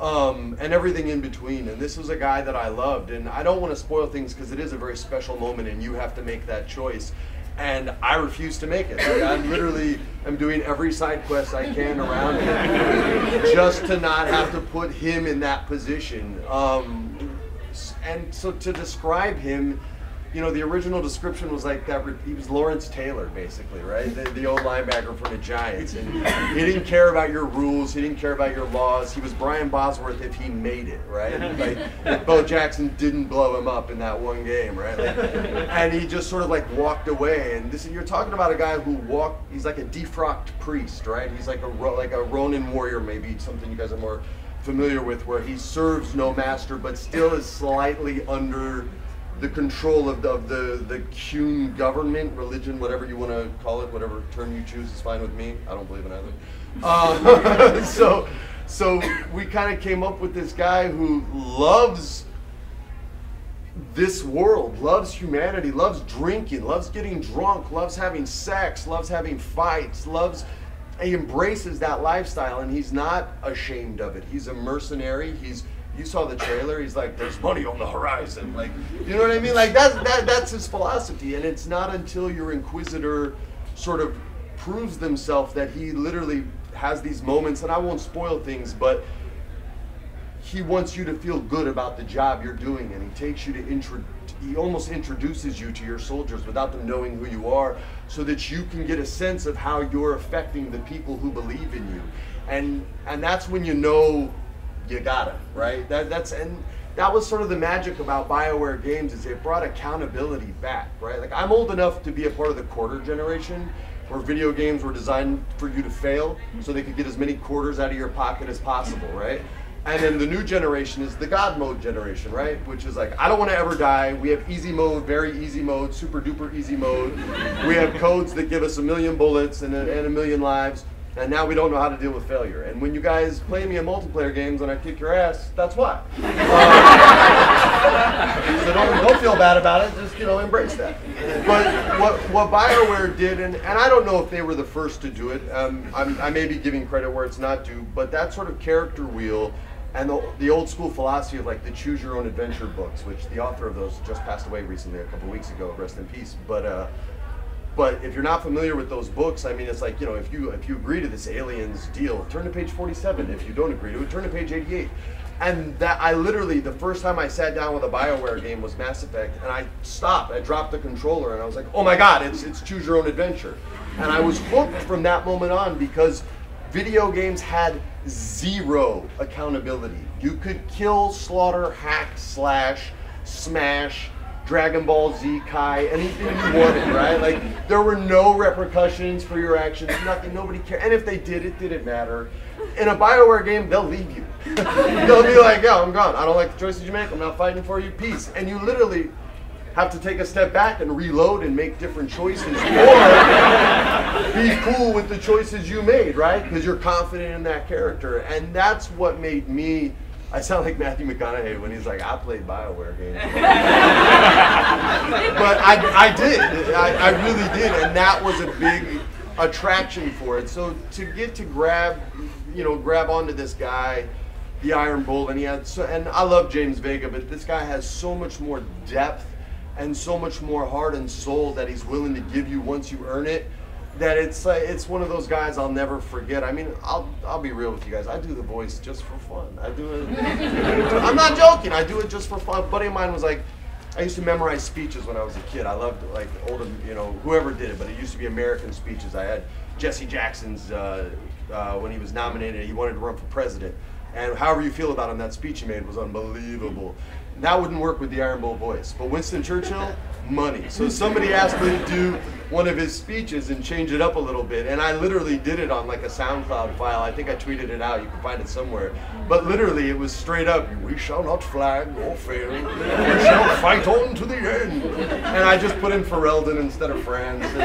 um, and everything in between. And this was a guy that I loved. And I don't want to spoil things because it is a very special moment and you have to make that choice. And I refuse to make it. Like, I literally am doing every side quest I can around him just to not have to put him in that position. Um, and so to describe him, you know, the original description was like that. He was Lawrence Taylor, basically, right? The, the old linebacker from the Giants, and he didn't care about your rules. He didn't care about your laws. He was Brian Bosworth if he made it, right? Like if Bo Jackson didn't blow him up in that one game, right? Like, and he just sort of like walked away. And this, you're talking about a guy who walked. He's like a defrocked priest, right? He's like a like a Ronin warrior, maybe something you guys are more familiar with, where he serves no master, but still is slightly under the control of the, of the the Qun government, religion, whatever you want to call it, whatever term you choose is fine with me. I don't believe in either. Um, so, so we kind of came up with this guy who loves this world, loves humanity, loves drinking, loves getting drunk, loves having sex, loves having fights, loves he embraces that lifestyle and he's not ashamed of it. He's a mercenary. He's you saw the trailer. He's like, "There's money on the horizon." Like, you know what I mean? Like that's that, that's his philosophy. And it's not until your Inquisitor sort of proves themselves that he literally has these moments. And I won't spoil things, but he wants you to feel good about the job you're doing, and he takes you to intro. He almost introduces you to your soldiers without them knowing who you are, so that you can get a sense of how you're affecting the people who believe in you, and and that's when you know you got it right. That that's and that was sort of the magic about Bioware games is it brought accountability back, right? Like I'm old enough to be a part of the quarter generation, where video games were designed for you to fail, so they could get as many quarters out of your pocket as possible, right? And then the new generation is the God mode generation, right? Which is like, I don't want to ever die. We have easy mode, very easy mode, super duper easy mode. We have codes that give us a million bullets and a, and a million lives. And now we don't know how to deal with failure. And when you guys play me in multiplayer games and I kick your ass, that's why. Uh, so don't, don't feel bad about it. Just you know, embrace that. But what what Bioware did, and, and I don't know if they were the first to do it. Um, I'm, I may be giving credit where it's not due, but that sort of character wheel and the, the old school philosophy of like the choose your own adventure books, which the author of those just passed away recently, a couple weeks ago. Rest in peace. But uh, but if you're not familiar with those books, I mean, it's like you know, if you if you agree to this aliens deal, turn to page 47. If you don't agree to it, turn to page 88. And that I literally the first time I sat down with a Bioware game was Mass Effect, and I stopped. I dropped the controller, and I was like, oh my god, it's it's choose your own adventure. And I was hooked from that moment on because video games had zero accountability. You could kill, slaughter, hack, slash, smash, Dragon Ball Z Kai, anything you wanted, right? Like there were no repercussions for your actions, nothing, nobody cared. And if they did, it didn't matter. In a Bioware game, they'll leave you. they'll be like, "Yo, I'm gone. I don't like the choices you make. I'm not fighting for you. Peace." And you literally have to take a step back and reload and make different choices, or be cool with the choices you made, right? Because you're confident in that character, and that's what made me. I sound like Matthew McConaughey when he's like, I played Bioware games. but I, I did. I, I really did. And that was a big attraction for it. So to get to grab, you know, grab onto this guy, the Iron Bull, and he had so, and I love James Vega, but this guy has so much more depth and so much more heart and soul that he's willing to give you once you earn it that it's uh, it's one of those guys I'll never forget. I mean, I'll I'll be real with you guys. I do the voice just for fun. I do it. I'm not joking. I do it just for fun. A buddy of mine was like, I used to memorize speeches when I was a kid. I loved like old, you know, whoever did it, but it used to be American speeches. I had Jesse Jackson's uh, uh, when he was nominated. He wanted to run for president, and however you feel about him, that speech he made was unbelievable. That wouldn't work with the Iron Bull voice, but Winston Churchill, money. So somebody asked me to do one of his speeches and change it up a little bit. And I literally did it on like a SoundCloud file. I think I tweeted it out. You can find it somewhere. But literally, it was straight up, we shall not flag or fail. We shall fight on to the end. And I just put in Ferelden instead of France. we'll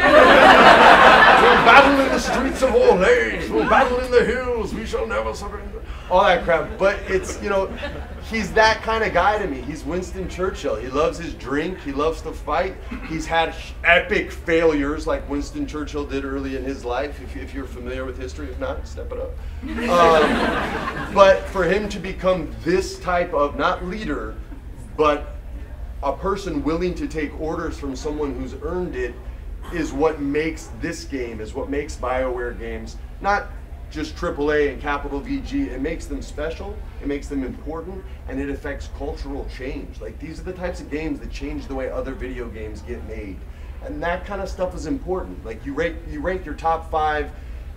battle in the streets of Orleans. We'll battle in the hills. We shall never surrender. All that crap. But it's, you know, he's that kind of guy to me. He's Winston Churchill. He loves his drink. He loves to fight. He's had epic failures like Winston Churchill did early in his life. If, if you're familiar with history, if not, step it up. Um, but for him to become this type of not leader, but a person willing to take orders from someone who's earned it is what makes this game, is what makes BioWare games not just AAA and capital VG. It makes them special, it makes them important, and it affects cultural change. Like these are the types of games that change the way other video games get made. And that kind of stuff is important. Like you rate you rank your top five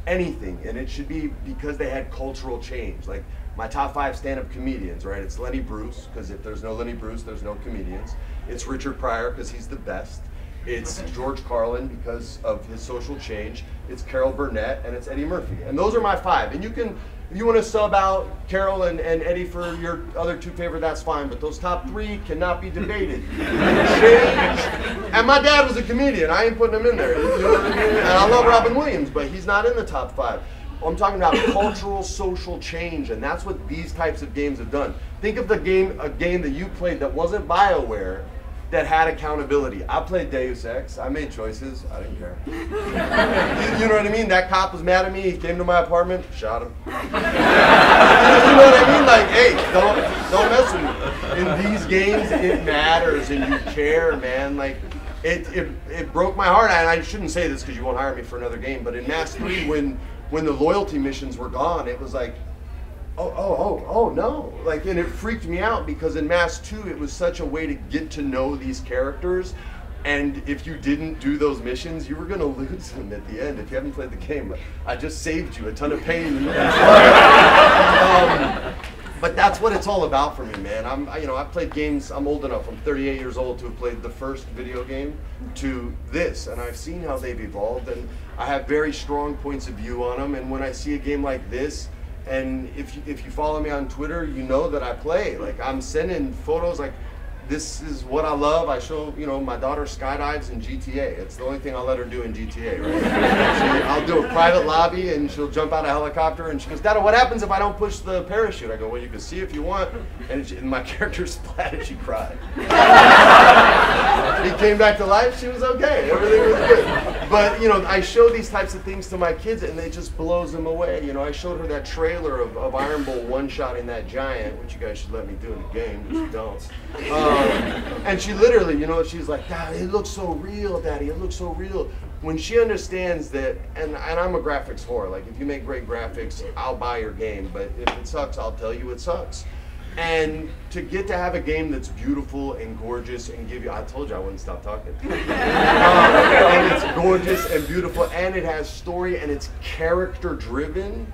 anything, and it should be because they had cultural change. Like my top five stand-up comedians, right? It's Lenny Bruce, because if there's no Lenny Bruce, there's no comedians. It's Richard Pryor, because he's the best. It's George Carlin because of his social change. It's Carol Burnett and it's Eddie Murphy. And those are my five. And you can, if you want to sub out Carol and, and Eddie for your other two favorite, that's fine. But those top three cannot be debated. And my dad was a comedian. I ain't putting him in there. I? And I love Robin Williams, but he's not in the top five. I'm talking about cultural, social change, and that's what these types of games have done. Think of the game, a game that you played that wasn't Bioware, that had accountability. I played Deus Ex. I made choices. I didn't care. you, you, know what I mean? That cop was mad at me. He came to my apartment, shot him. you know what I mean? Like, hey, don't don't mess with me. In these games, it matters and you care, man. Like it, it, it broke my heart. And I shouldn't say this because you won't hire me for another game. But in Mass Three, when when the loyalty missions were gone, it was like, oh, oh, oh, oh no! Like, and it freaked me out because in Mass Two, it was such a way to get to know these characters. And if you didn't do those missions, you were gonna lose them at the end. If you haven't played the game, I just saved you a ton of pain. um, but that's what it's all about for me, man. I'm, I- you know, I've played games. I'm old enough. I'm 38 years old to have played the first video game to this, and I've seen how they've evolved, and I have very strong points of view on them. And when I see a game like this, and if you, if you follow me on Twitter, you know that I play. Like I'm sending photos, like this is what I love. I show, you know, my daughter skydives in GTA. It's the only thing I'll let her do in GTA, right? She- I'll do a private lobby and she'll jump out a helicopter and she goes, Dada, what happens if I don't push the parachute? I go, well, you can see if you want. And, she, and my character splat and she cried. he came back to life. She was okay. Everything was good. But, you know, I show these types of things to my kids and it just blows them away. You know, I showed her that trailer of, of Iron Bull one-shotting that giant, which you guys should let me do in the game, but you don't. Um, and she literally, you know, she's like, Dad, it looks so real, Daddy. It looks so real. When she understands that, and, and I'm a graphics whore. Like, if you make great graphics, I'll buy your game. But if it sucks, I'll tell you it sucks. And to get to have a game that's beautiful and gorgeous and give you, I told you I wouldn't stop talking. Um, and it's gorgeous and beautiful and it has story and it's character driven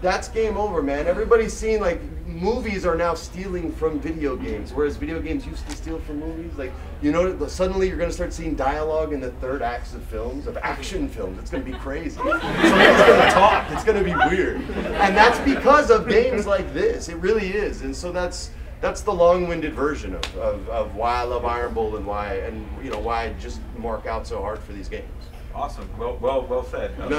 that's game over, man. Everybody's seen like movies are now stealing from video games, whereas video games used to steal from movies. Like you know, suddenly you're gonna start seeing dialogue in the third acts of films, of action films. It's gonna be crazy. Somebody's gonna talk. It's gonna be weird, and that's because of games like this. It really is, and so that's. That's the long-winded version of, of, of why I love Iron Bull and why and you know why I just mark out so hard for these games. Awesome. Well, well, well said. No, What,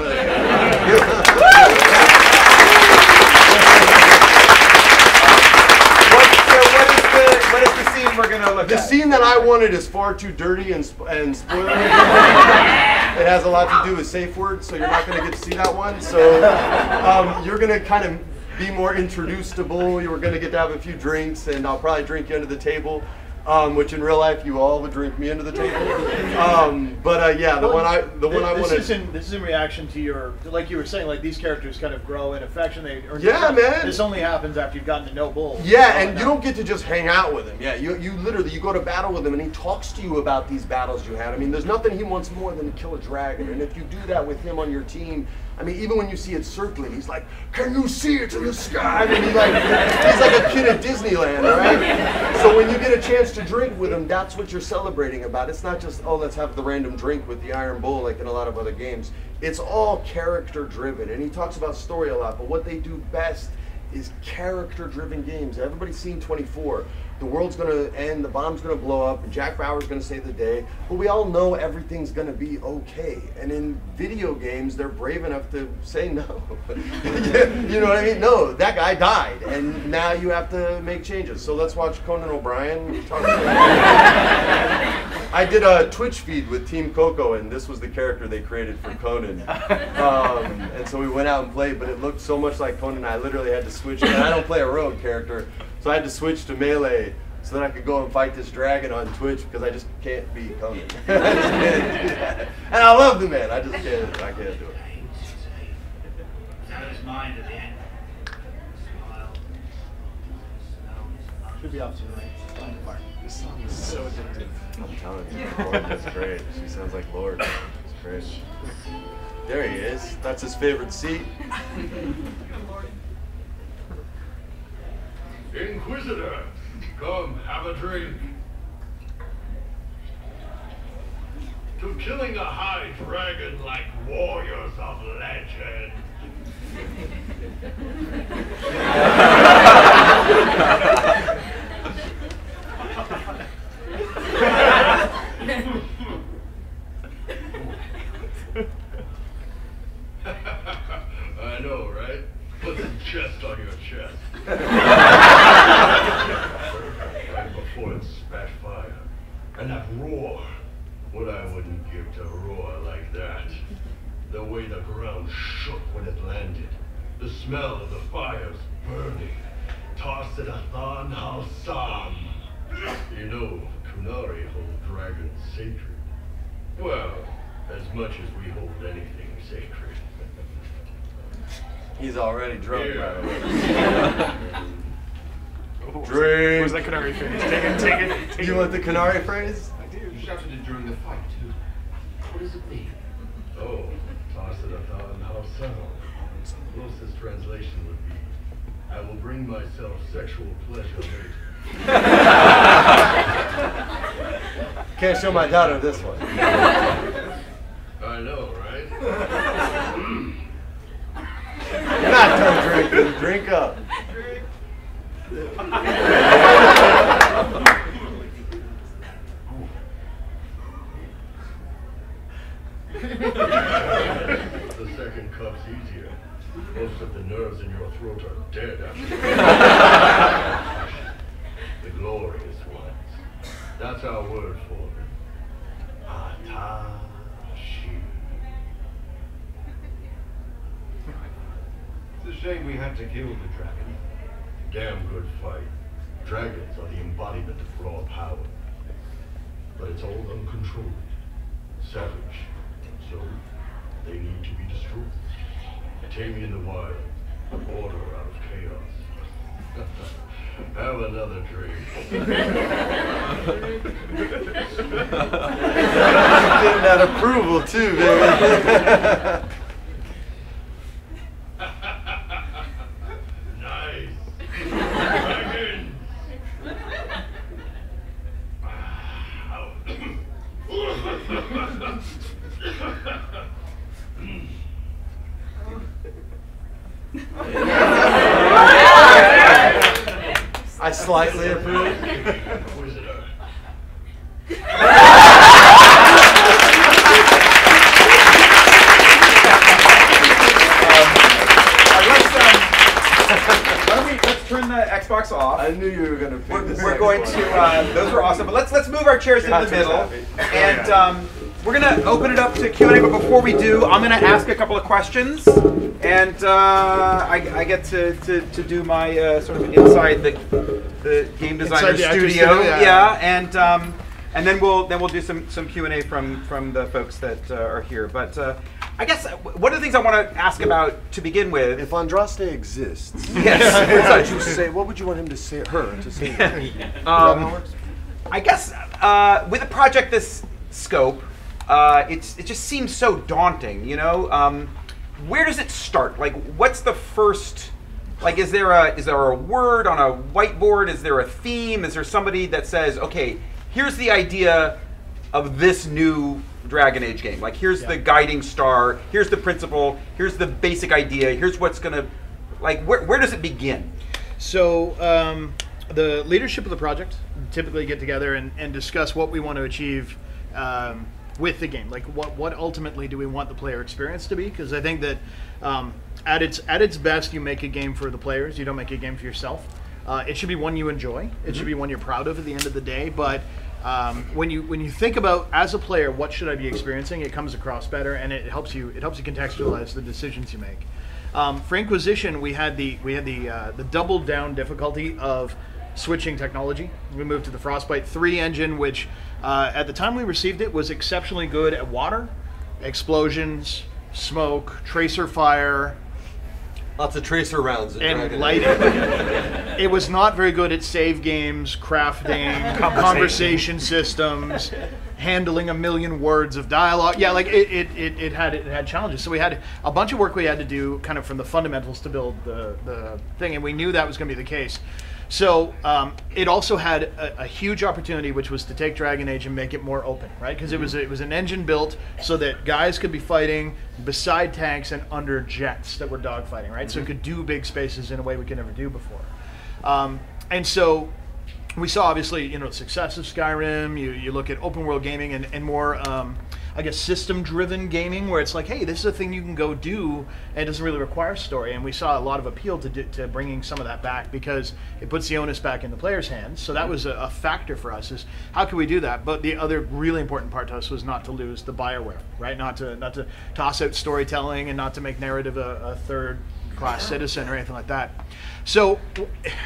so what is the what is the scene we're gonna look The at? scene that I wanted is far too dirty and sp- and spoiler. it has a lot to do with safe words, so you're not going to get to see that one. So um, you're going to kind of be more introducible. You're going to get to have a few drinks, and I'll probably drink you under the table. Um, which in real life you all would drink me under the table. Um, but uh, yeah, the one I the one I this wanted. is in this is in reaction to your like you were saying like these characters kind of grow in affection they earn Yeah, man. this only happens after you've gotten to know Bull Yeah, and you don't get to just hang out with him. Yeah, you, you literally you go to battle with him and he talks to you about these battles you had. I mean, there's nothing he wants more than to kill a dragon. And if you do that with him on your team, I mean, even when you see it circling, he's like, "Can you see it in the sky?" Mean, he's like he's like a kid at Disneyland, right? So when you get a chance to drink with him, that's what you're celebrating about. It's not just oh, let's have the random drink with the Iron Bull like in a lot of other games. It's all character driven, and he talks about story a lot. But what they do best is character driven games. Everybody's seen 24. The world's gonna end, the bomb's gonna blow up, and Jack Bauer's gonna save the day. But we all know everything's gonna be okay. And in video games, they're brave enough to say no. you know what I mean? No, that guy died, and now you have to make changes. So let's watch Conan O'Brien. Talk I did a Twitch feed with Team Coco, and this was the character they created for Conan. Um, and so we went out and played, but it looked so much like Conan, I literally had to switch. And I don't play a rogue character, so I had to switch to melee so that I could go and fight this dragon on Twitch because I just can't be Conan. I just can't do that. And I love the man. I just can't. I can't do it. Out of his mind at the end. Smile. should be off to the right behind the bar This song is so addictive. I'm telling you, Lord, that's great. She sounds like Lorde. It's great. There he is. That's his favorite seat. Inquisitor, come have a drink. To killing a high dragon like warriors of legend. I know, right? Put some chest on your chest. right before it spat fire. And that roar. What I wouldn't give to roar like that. The way the ground shook when it landed. The smell of the fires burning. Tossed it a Than Halsam. You know, Qunari hold dragons sacred. Well, as much as we hold anything sacred. He's already drunk, Here. by the way. What Drink. What was that Qunari phrase? Take it, take it, take You it. want the Qunari phrase? I do. You shouted it during the fight, too. What does it mean? Oh, toss it a thought and how settle. Closest translation would be, I will bring myself sexual pleasure later. Can't show my daughter this one. I know, right? You're not done drinking. Drink up. the second cup's easier. Most of the nerves in your throat are dead after glorious ones. That's our word for them. Ataashi. It's a shame we had to kill the dragon. Damn good fight. Dragons are the embodiment of raw power. But it's all uncontrolled. Savage. So, they need to be destroyed. Taming in the wild. Order out of chaos. Have another drink. Getting that approval too, baby. nice. Dragons. I slightly approve. Inquisitor. Uh, let's, um, why don't we, let's turn the Xbox off. I knew you were gonna pick We're, this. we're going to. Uh, those were awesome. But let's let's move our chairs into the middle, happy. and um, we're gonna open it up to Q and A. But before we do, I'm gonna ask a couple of questions, and uh, I, I get to, to, to do my uh, sort of inside the the game designer the studio. studio, yeah. and. Um, and then we'll then we'll do some some Q and A from from the folks that uh, are here. But uh, I guess uh, one of the things I want to ask about to begin with, If Andraste exists, yes, what would you say? What would you want him to say? Her to say? Is that Um. I guess uh, with a project this scope, uh, it's it just seems so daunting. You know, um, where does it start? Like, what's the first? Like, is there a is there a word on a whiteboard? Is there a theme? Is there somebody that says, okay, here's the idea of this new Dragon Age game. Like, here's the guiding star. Here's the principle. Here's the basic idea. Here's what's gonna, like, where where does it begin? So um, the leadership of the project typically get together and, and discuss what we want to achieve um, with the game. Like what what ultimately do we want the player experience to be? Because I think that um, at its at its best, you make a game for the players. You don't make a game for yourself. Uh, it should be one you enjoy. It should be one you're proud of at the end of the day. But um, when you when you think about as a player, what should I be experiencing? It comes across better, and it helps you it helps you contextualize the decisions you make. Um, for Inquisition, we had the we had the uh, the double down difficulty of switching technology. We moved to the Frostbite 3 engine, which uh, at the time we received it was exceptionally good at water, explosions, smoke, tracer fire, Lots of tracer rounds. and Dragon lighting. It was not very good at save games, crafting, conversation systems, handling a million words of dialogue. Yeah, like it, it, it, it had it had challenges. So we had a bunch of work we had to do, kind of from the fundamentals to build the the thing, and we knew that was going to be the case. So um, it also had a, a huge opportunity, which was to take Dragon Age and make it more open, right? Because it was it was an engine built so that guys could be fighting beside tanks and under jets that were dogfighting, right? So it could do big spaces in a way we could never do before. Um, and so we saw obviously you know the success of Skyrim. You you look at open world gaming and and more. Um, I guess system driven gaming where it's like, hey, this is a thing you can go do and it doesn't really require story. And we saw a lot of appeal to, do, to bringing some of that back because it puts the onus back in the player's hands. So that was a, a factor for us is how can we do that? But the other really important part to us was not to lose the Bioware, right? Not to not to toss out storytelling and not to make narrative a, a third class citizen or anything like that. So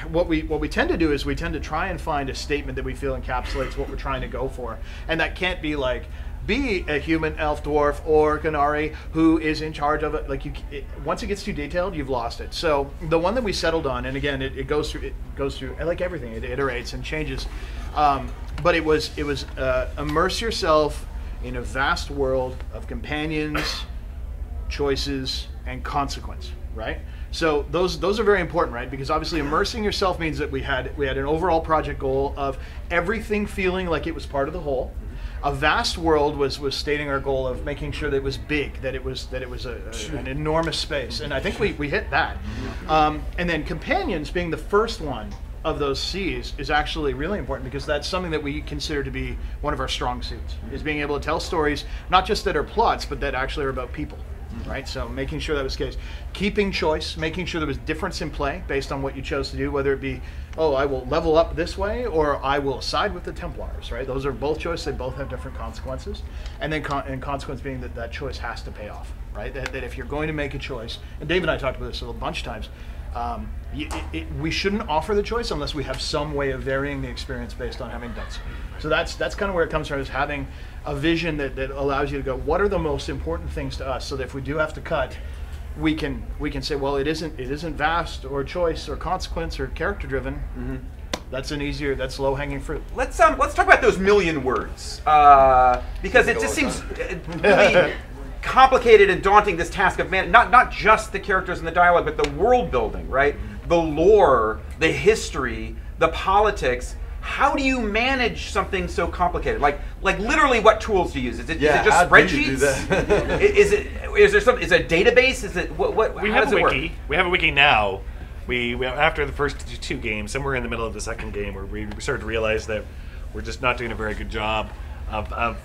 what we what we tend to do is we tend to try and find a statement that we feel encapsulates what we're trying to go for, and that can't be like be a human elf dwarf or Qunari who is in charge of it. Like you, it, once it gets too detailed, you've lost it. So the one that we settled on, and again, it, it goes through it goes through like everything, it iterates and changes. Um, but it was it was uh, immerse yourself in a vast world of companions, choices, and consequence. Right. So those those are very important, right? Because obviously immersing yourself means that we had we had an overall project goal of everything feeling like it was part of the whole. A vast world was was stating our goal of making sure that it was big, that it was that it was a, a- an enormous space, and I think we, we hit that. Um, and then companions being the first one of those C's is actually really important because that's something that we consider to be one of our strong suits is being able to tell stories not just that are plots but that actually are about people right? So making sure that was the case keeping choice making sure there was difference in play based on what you chose to do whether it be oh i will level up this way or i will side with the templars right? Those are both choices they both have different consequences. And then con- and consequence being that that choice has to pay off right? That, that if you're going to make a choice and dave and i talked about this a bunch of times um, it, it, we shouldn't offer the choice unless we have some way of varying the experience based on having done so. So that's that's kind of where it comes from is having a vision that, that allows you to go, what are the most important things to us? So that if we do have to cut, we can we can say, well, it isn't it isn't vast or choice or consequence or character driven. That's an easier that's low hanging fruit. Let's um let's talk about those million words uh, because it just seems uh, really complicated and daunting. This task of man, not not just the characters and the dialogue, but the world building, right? The lore, the history, the politics. How do you manage something so complicated? Like like literally, what tools do you use? Is it, is Yeah, it just spreadsheets? you do that? I- is it is there some is it a database? Is it what what? we how have does a it work? wiki. We have a wiki now. We, we after the first two- two games, somewhere in the middle of the second game, where we started to realize that we're just not doing a very good job of, of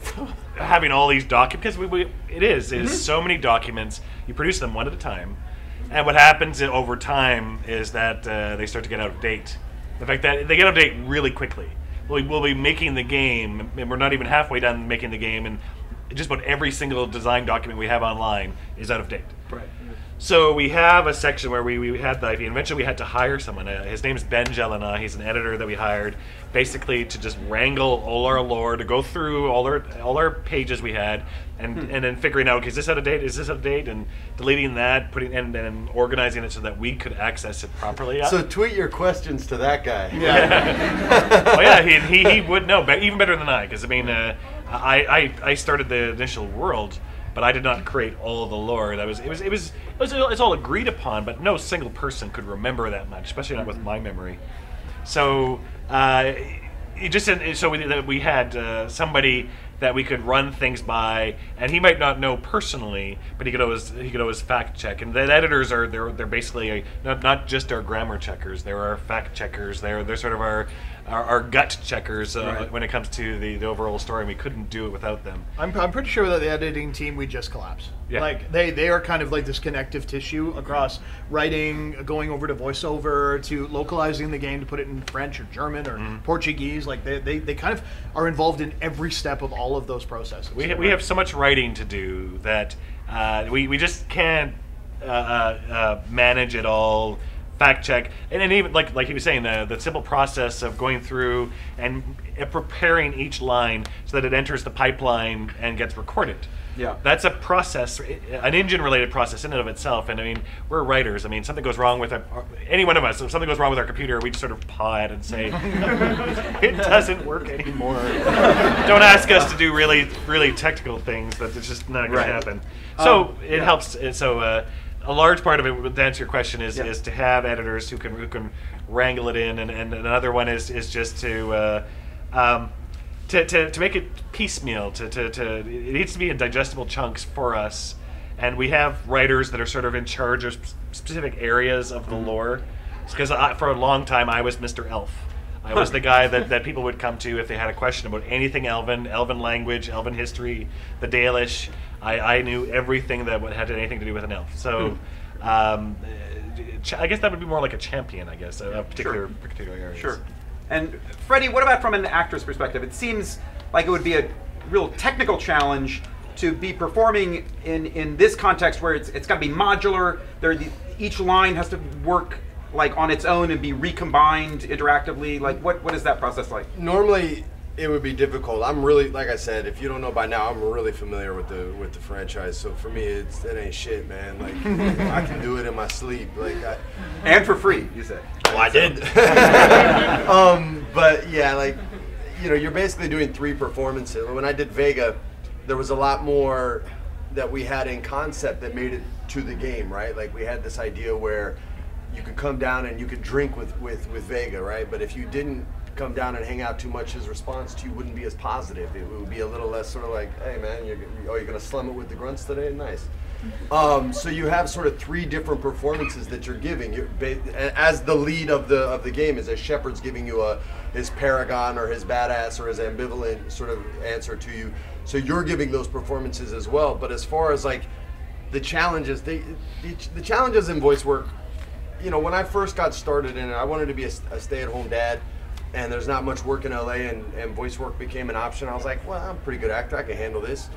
having all these documents. Because we, we, it is it is so many documents. You produce them one at a time, and what happens over time is that uh, they start to get out of date. In fact, that they get out of date really quickly. We'll, we'll be making the game, and we're not even halfway done making the game, and just about every single design document we have online is out of date. Right. So we have a section where we, we had the idea. and Eventually, we had to hire someone. Uh, his name's Ben Gelinas. He's an editor that we hired, basically to just wrangle all our lore, to go through all our all our pages we had, and and then figuring out, okay, is this out of date? Is this out of date? And deleting that, putting and then organizing it so that we could access it properly. So tweet your questions to that guy. oh yeah, he, he, he would know, but even better than I, because I mean, uh, I, I I started the initial world, but I did not create all of the lore. That was it was it was it was it's all agreed upon, but no single person could remember that much, especially not with my memory. So uh, it just so we that we had uh, somebody that we could run things by, and he might not know personally, but he could always he could always fact check. And the editors are they're they're basically a, not not just our grammar checkers. They're our fact checkers. They're they're sort of our our, our gut checkers uh, Right. when it comes to the, the overall story. And we couldn't do it without them. I'm, I'm pretty sure that the editing team we just collapse. Yeah. Like they, they are kind of like this connective tissue across writing, going over to voiceover, to localizing the game to put it in French or German or Mm-hmm. Portuguese. Like they, they, they kind of are involved in every step of all of those processes. We, ha- we have so much writing to do that uh, we, we just can't uh, uh, uh, manage it all, fact check, and then even like like he was saying, the, the simple process of going through and uh, preparing each line so that it enters the pipeline and gets recorded. Yeah. That's a process, an engine-related process in and of itself. And I mean, we're writers. I mean, something goes wrong with any one of us. If something goes wrong with our computer, we just sort of paw it and say, "It doesn't work anymore." Don't ask us to do really, really technical things. That it's just not going Right. to happen. So Um, it yeah. helps. So uh, a large part of it, to answer your question, is Yeah. is to have editors who can who can wrangle it in, and, and another one is is just to. Uh, um, to, to, to make it piecemeal, to, to, to it needs to be in digestible chunks for us, and we have writers that are sort of in charge of sp- specific areas of the lore. Because for a long time I was Mr. Elf. I was the guy that, that people would come to if they had a question about anything Elven, Elven language, Elven history, the Dalish. I, I knew everything that had anything to do with an elf. So, um, uh, I guess that would be more like a champion. I guess of particular particular areas. Sure. And Freddie, what about from an actor's perspective? It seems like it would be a real technical challenge to be performing in, in this context where it's, it's got to be modular. There, the, each line has to work like on its own and be recombined interactively. Like, what, what is that process like? Normally, it would be difficult. I'm really, like I said, if you don't know by now, I'm really familiar with the with the franchise. So for me, it's it ain't shit, man. Like I can do it in my sleep. Like I, And for free, you said. Well, I did. um, but yeah, like you know, you're basically doing three performances. When I did Vega, there was a lot more that we had in concept that made it to the game, right? Like we had this idea where you could come down and you could drink with with with Vega, right? But if you didn't come down and hang out too much, his response to you wouldn't be as positive. It would be a little less sort of like, "Hey, man, you're, oh, you're gonna slum it with the grunts today? Nice." Um, so you have sort of three different performances that you're giving. You're as the lead of the of the game is as Shepard's giving you a his paragon or his badass or his ambivalent sort of answer to you. So you're giving those performances as well. But as far as like the challenges, they the, the challenges in voice work. You know, when I first got started in it, I wanted to be a, a stay-at-home dad, and there's not much work in LA, and, and voice work became an option. I was like, well, I'm a pretty good actor. I can handle this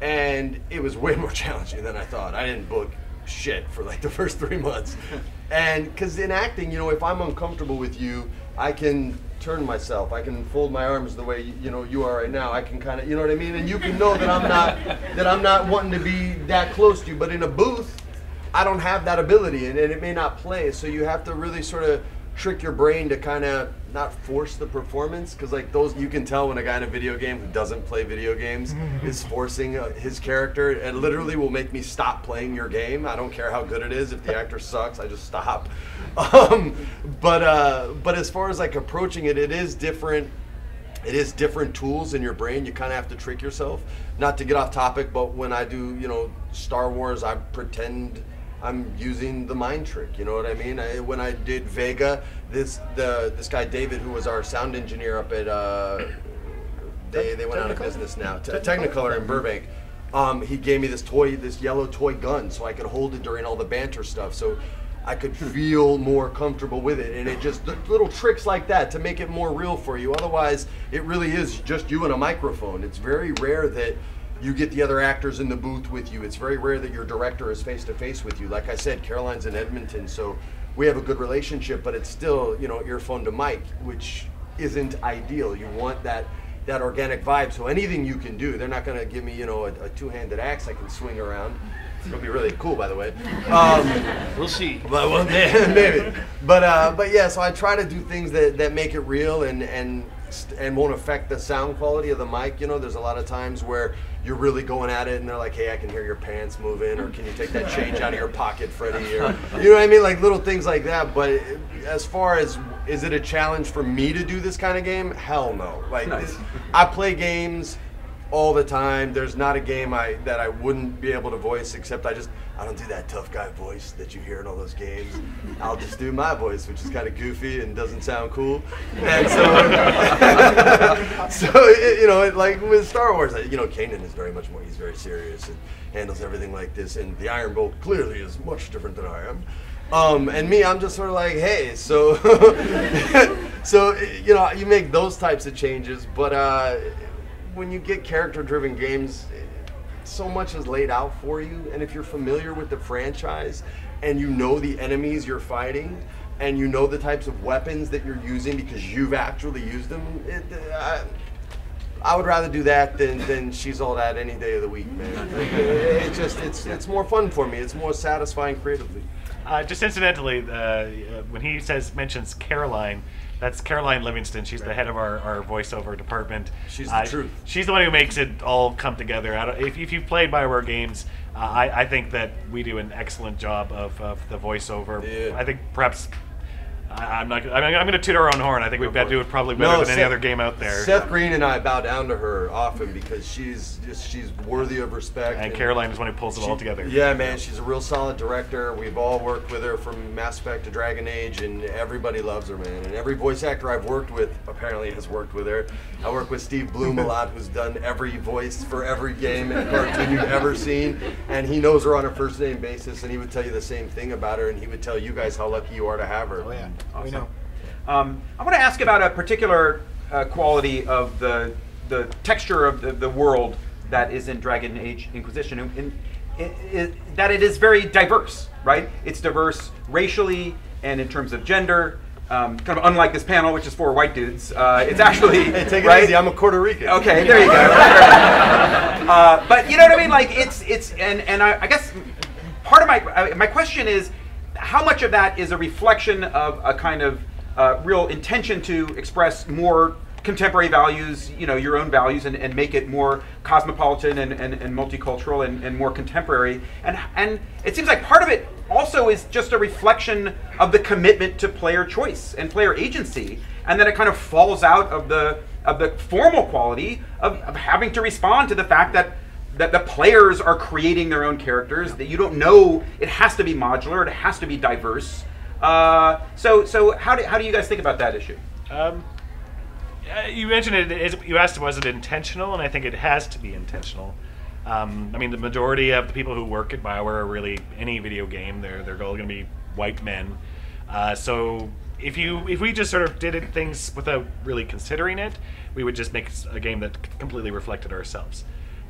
and it was way more challenging than I thought. I didn't book shit for like the first three months, and because in acting, you know, if I'm uncomfortable with you, I can turn myself. I can fold my arms the way you know you are right now. I can kind of, you know what I mean, and you can know that I'm not that I'm not wanting to be that close to you. But in a booth, I don't have that ability, and, and it may not play. So you have to really sort of trick your brain to kind of not force the performance because like those you can tell when a guy in a video game who doesn't play video games is forcing uh, his character and literally will make me stop playing your game. I don't care how good it is. If the actor sucks i just stop. Um, but uh, but as far as like approaching it it is different it is different tools in your brain. You kind of have to trick yourself. Not to get off topic but when i do you know star wars i pretend I'm using the mind trick. You know what I mean? I, when I did Vega, this the this guy David, who was our sound engineer up at, uh, they they went out of business now. Te- Technicolor in Burbank. Um, he gave me this toy, this yellow toy gun, so I could hold it during all the banter stuff. So I could feel more comfortable with it, and it just little tricks like that to make it more real for you. Otherwise, it really is just you and a microphone. It's very rare that you get the other actors in the booth with you. It's very rare that your director is face to face with you. Like I said, Caroline's in Edmonton, so we have a good relationship, but it's still, you know, earphone to mic, which isn't ideal. You want that that organic vibe. So anything you can do, they're not going to give me, you know, a, a two-handed axe I can swing around. It'll be really cool, by the way. Um, we'll see. But well, maybe. But uh, but yeah, so I try to do things that, that make it real and and and won't affect the sound quality of the mic. You know, there's a lot of times where you're really going at it and they're like, hey, I can hear your pants moving, or can you take that change out of your pocket, Freddie? Or, you know what I mean? Like little things like that. But as far as, is it a challenge for me to do this kind of game? Hell no. Like, nice. I play games all the time. There's not a game I that I wouldn't be able to voice except I just I don't do that tough guy voice that you hear in all those games. I'll just do my voice, which is kind of goofy and doesn't sound cool. And so, so it, you know, like with Star Wars, you know, Kanan is very much more. He's very serious and handles everything like this. And the Iron Bull clearly is much different than I am. Um, and me, I'm just sort of like, hey, so, so you know, you make those types of changes, but uh, when you get character-driven games, so much is laid out for you. And if you're familiar with the franchise and you know the enemies you're fighting and you know the types of weapons that you're using because you've actually used them, it, uh, I would rather do that than, than she's all that any day of the week, man. it, just it's it's more fun for me. It's more satisfying creatively. Uh, just incidentally, uh, when he says mentions Caroline, that's Caroline Livingstone. She's right. the head of our, our voiceover department. She's the uh, truth. She's the one who makes it all come together. if, if you've played Bioware games, uh, I, I think that we do an excellent job of, of the voiceover. Yeah. I think perhaps I, am not. I'm, I'm going to toot our own horn. I think we've got to do it probably better no, than Seth, any other game out there. Seth Green and I bow down to her often because she's just she's worthy of respect. And, and Caroline is one who pulls it she, all together. Yeah, man, she's a real solid director. We've all worked with her from Mass Effect to Dragon Age, and everybody loves her, man. And every voice actor I've worked with apparently has worked with her. I work with Steve Blum a lot, who's done every voice for every game and cartoon you've ever seen, and he knows her on a first name basis, and he would tell you the same thing about her, and he would tell you guys how lucky you are to have her. Oh yeah, awesome. we know. Um, I want to ask about a particular uh, quality of the the texture of the, the world that is in Dragon Age Inquisition, in, in, in, that it is very diverse, right? It's diverse racially and in terms of gender. Um, kind of unlike this panel, which is four white dudes. Uh, it's actually Hey, take it right? easy. I'm a Puerto Rican. Okay, there you go. uh, but you know what I mean? Like it's it's and and I, I guess part of my my question is how much of that is a reflection of a kind of uh, real intention to express more contemporary values, you know, your own values, and, and make it more cosmopolitan and, and, and multicultural and, and more contemporary. And and it seems like part of it also is just a reflection of the commitment to player choice and player agency, and then it kind of falls out of the of the formal quality of, of having to respond to the fact that that the players are creating their own characters that you don't know it has to be modular it has to be diverse uh, so so how do, how do you guys think about that issue Um, you mentioned it. Is, you asked, was it intentional? And I think it has to be intentional. Um, I mean, the majority of the people who work at Bioware are really any video game. They're they're going to be white men. Uh, so if you if we just sort of did it, things without really considering it, we would just make a game that completely reflected ourselves.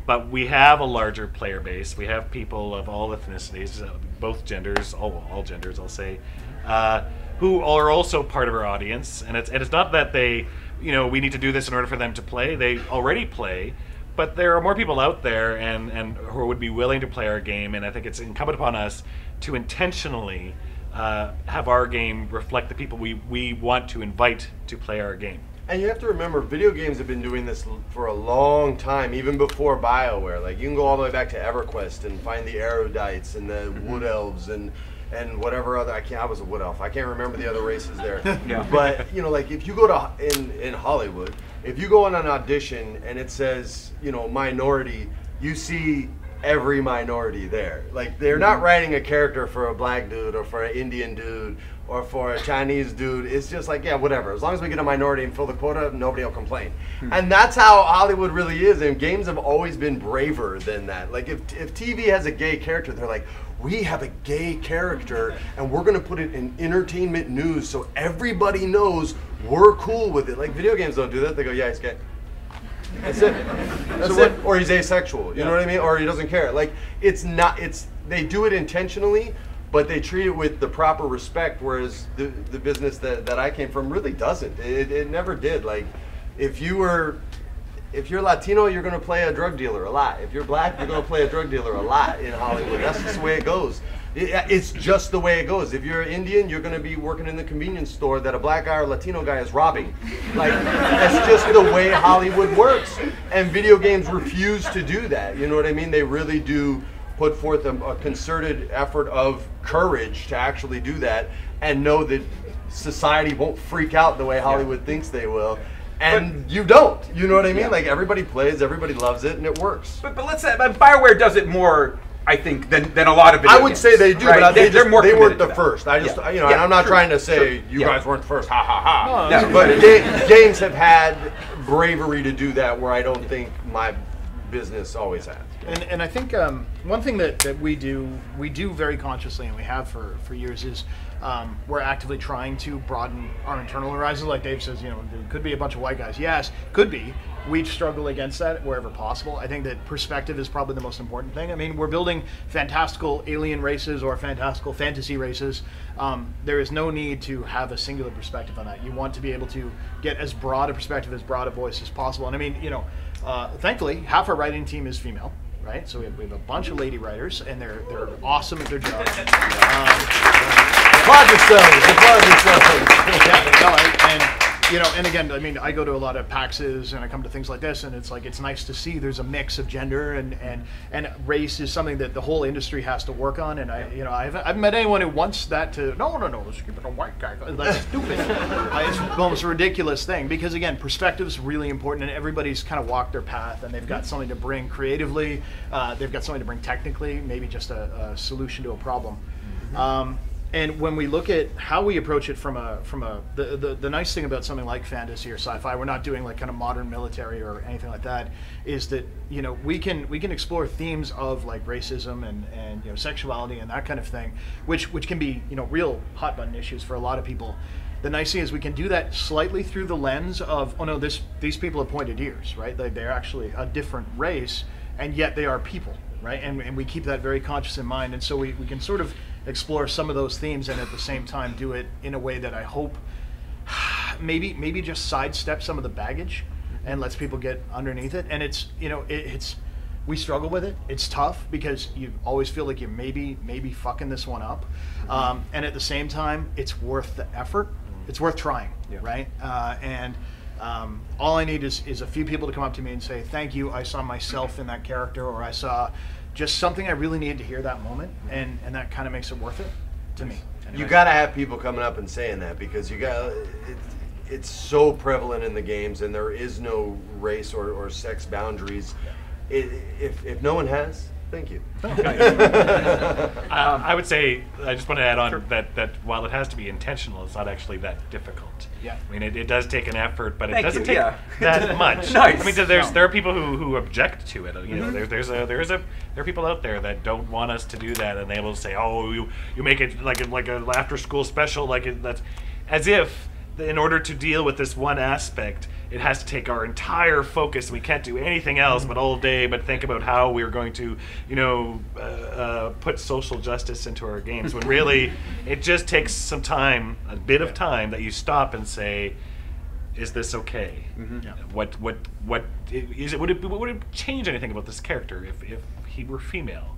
But we have a larger player base. We have people of all ethnicities, uh, both genders, all, all genders, I'll say, uh, who are also part of our audience. And it's and it's not that they, you know, we need to do this in order for them to play. They already play, but there are more people out there and and who would be willing to play our game. And I think it's incumbent upon us to intentionally uh, have our game reflect the people we we want to invite to play our game. And you have to remember, video games have been doing this for a long time, even before BioWare. Like you can go all the way back to EverQuest and find the Erudites and the mm-hmm. Wood Elves and and whatever other. I can't. I was a Wood Elf. I can't remember the other races there. Yeah. But you know, like if you go to in in Hollywood, if you go on an audition and it says you know minority, you see every minority there. Like they're not mm-hmm. writing a character for a black dude or for an Indian dude or for a Chinese dude. It's just like, yeah, whatever. As long as we get a minority and fill the quota, nobody will complain. Hmm. And that's how Hollywood really is. And games have always been braver than that. Like if, if TV has a gay character, they're like, we have a gay character and we're going to put it in entertainment news so everybody knows we're cool with it. Like video games don't do that. They go, yeah, he's gay. That's it. That's So it. what- Or he's asexual. You know what I mean? Or he doesn't care. Like it's not. It's they do it intentionally, but they treat it with the proper respect. Whereas the the business that, that I came from really doesn't. It, it never did. Like if you were. If you're Latino, you're going to play a drug dealer a lot. If you're black, you're going to play a drug dealer a lot in Hollywood. That's just the way it goes. It- uh, it's just the way it goes. If you're Indian, you're going to be working in the convenience store that a black guy or Latino guy is robbing. Like that's just the way Hollywood works. And video games refuse to do that. You know what I mean? They really do put forth a, a concerted effort of courage to actually do that and know that society won't freak out the way Hollywood thinks they will. And you don't. You know what I mean? Yeah. Like everybody plays, everybody loves it, and it works. but, but let's say but bioware does it more i think than, than a lot of video I would games, say they do, right? but They- they, they're more they weren't the first. I just, Yeah. you know, Yeah, and I'm not true, trying to say true. you Yeah. guys weren't the first. Ha ha ha. No, No, But ga- games have had bravery to do that where I don't think my business always has. And, and I think um, one thing that, that we do we do very consciously and we have for, for years is um, we're actively trying to broaden our internal horizons. Like Dave says, you know, there could be a bunch of white guys. Yes, could be. We struggle against that wherever possible. I think that perspective is probably the most important thing. I mean, we're building fantastical alien races or fantastical fantasy races. Um, there is no need to have a singular perspective on that. You want to be able to get as broad a perspective, as broad a voice as possible. And I mean, you know, uh, thankfully, half our writing team is female right? So we have, we have a bunch of lady writers, and they're they're awesome at their job. Um, Applaud yourselves. Applaud yourselves. yeah, no, I, and you know, and again, I mean, I go to a lot of PAXs and I come to things like this, and it's like it's nice to see there's a mix of gender and and and race is something that the whole industry has to work on. And I, you know, I haven't, I haven't met anyone who wants that to. No, no, no, let's keep it a white guy. That's stupid. It's almost a ridiculous thing because again, perspective is really important, and everybody's kind of walked their path, and they've got something to bring creatively. Uh, they've got something to bring technically, maybe just a, a solution to a problem. Um, and when we look at how we approach it from a from a the, the the nice thing about something like fantasy or sci-fi, we're not doing like kind of modern military or anything like that. Is that you know we can we can explore themes of like racism and and you know sexuality and that kind of thing, which which can be you know real hot button issues for a lot of people. The nice thing is we can do that slightly through the lens of oh no this these people have pointed ears right like they're actually a different race and yet they are people, right? And, and we keep that very conscious in mind, and so we, we can sort of explore some of those themes and at the same time do it in a way that I hope maybe maybe just sidestep some of the baggage and lets people get underneath it. And it's you know it, it's we struggle with it. It's tough because you always feel like you're maybe maybe fucking this one up, um, and at the same time, it's worth the effort. It's worth trying, right? Uh, and um, all I need is, is a few people to come up to me and say, "Thank you. I saw myself in that character," or I saw just something I really needed to hear that moment, and and that kind of makes it worth it to me. You got to have people coming up and saying that because you got it, it's so prevalent in the games, and there is no race or, or sex boundaries. It, if, if no one has, thank you. Uh, I would say I just want to add on that that while it has to be intentional, it's not actually that difficult. Yeah. I mean, it, it does take an effort, but it doesn't you, take yeah. that much. Nice. I mean, there's No. there are people who, who object to it. You know, Mhm. there's there's a there's a there are people out there that don't want us to do that, and they will say, oh, you you make it like a, like a after school special, like it, that's as if in order to deal with this one aspect, it has to take our entire focus. We can't do anything else but all day, but think about how we're going to, you know, uh, uh, put social justice into our games. When really, it just takes some time, a bit of time, that you stop and say, "Is this okay? Yeah. What what what is it? Would it would it change anything about this character if if he were female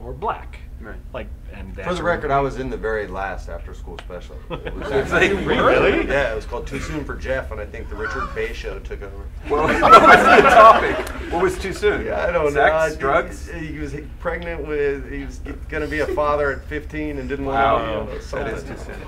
or black? Right. Like and For the record, I was in the very last after school special. It was Was it really? Yeah, it was called Too Soon for Jeff, and I think the Richard Bay show took over. Well, what was the topic? What was too soon? Yeah, I don't Sex, know. I- drugs. He, he was pregnant with. He was going to be a father at 15 and didn't Wow, want to. Wow, that is too soon.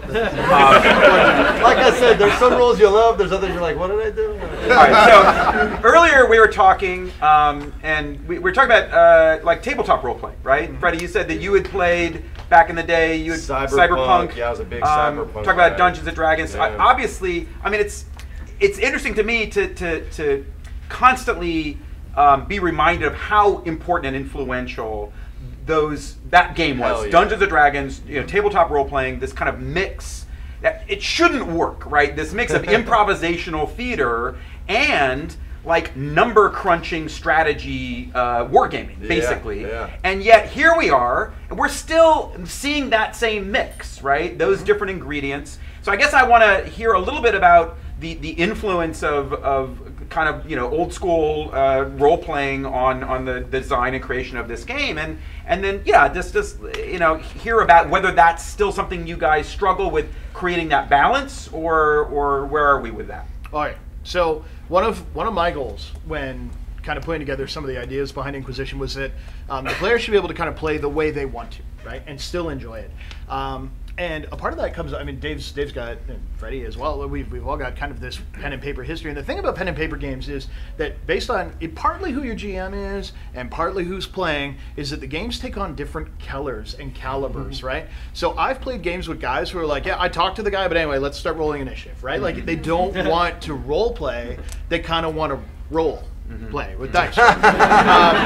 like I said, there's some roles you love. There's others you're like, what did I do? All right, so earlier we were talking, um, and we, we were talking about uh, like tabletop role playing, right? Freddie, you said that you played back in the day. You had Cyberpunk, cyberpunk. yeah, I was a big um, cyberpunk Talk about guy. Dungeons and Dragons. I- obviously, I mean it's it's interesting to me to to to constantly um, be reminded of how important and influential those that game was. Yeah. Dungeons and Dragons, you know, tabletop role playing. This kind of mix that it shouldn't work, right? This mix of improvisational theater and like number crunching strategy uh, wargaming, Yeah, basically. yeah. And yet here we are, and we're still seeing that same mix, right? Those Mm-hmm. different ingredients. So I guess I want to hear a little bit about the, the influence of, of kind of you know old school uh, role playing on on the design and creation of this game, and and then yeah, just just you know hear about whether that's still something you guys struggle with creating that balance, or or where are we with that? All right. So one of one of my goals when kind of putting together some of the ideas behind Inquisition was that um, the players should be able to kind of play the way they want to, right, and still enjoy it. Um, and a part of that comes. I mean, Dave's Dave's got and Freddie as well. We've we've all got kind of this pen and paper history. And the thing about pen and paper games is that based on it, partly who your GM is and partly who's playing, is that the games take on different colors and calibers, mm-hmm. right? So I've played games with guys who are like, yeah, I talked to the guy, but anyway, let's start rolling initiative, right? Like they mm-hmm. don't want to role play; they kind of want to roll play with dice. um,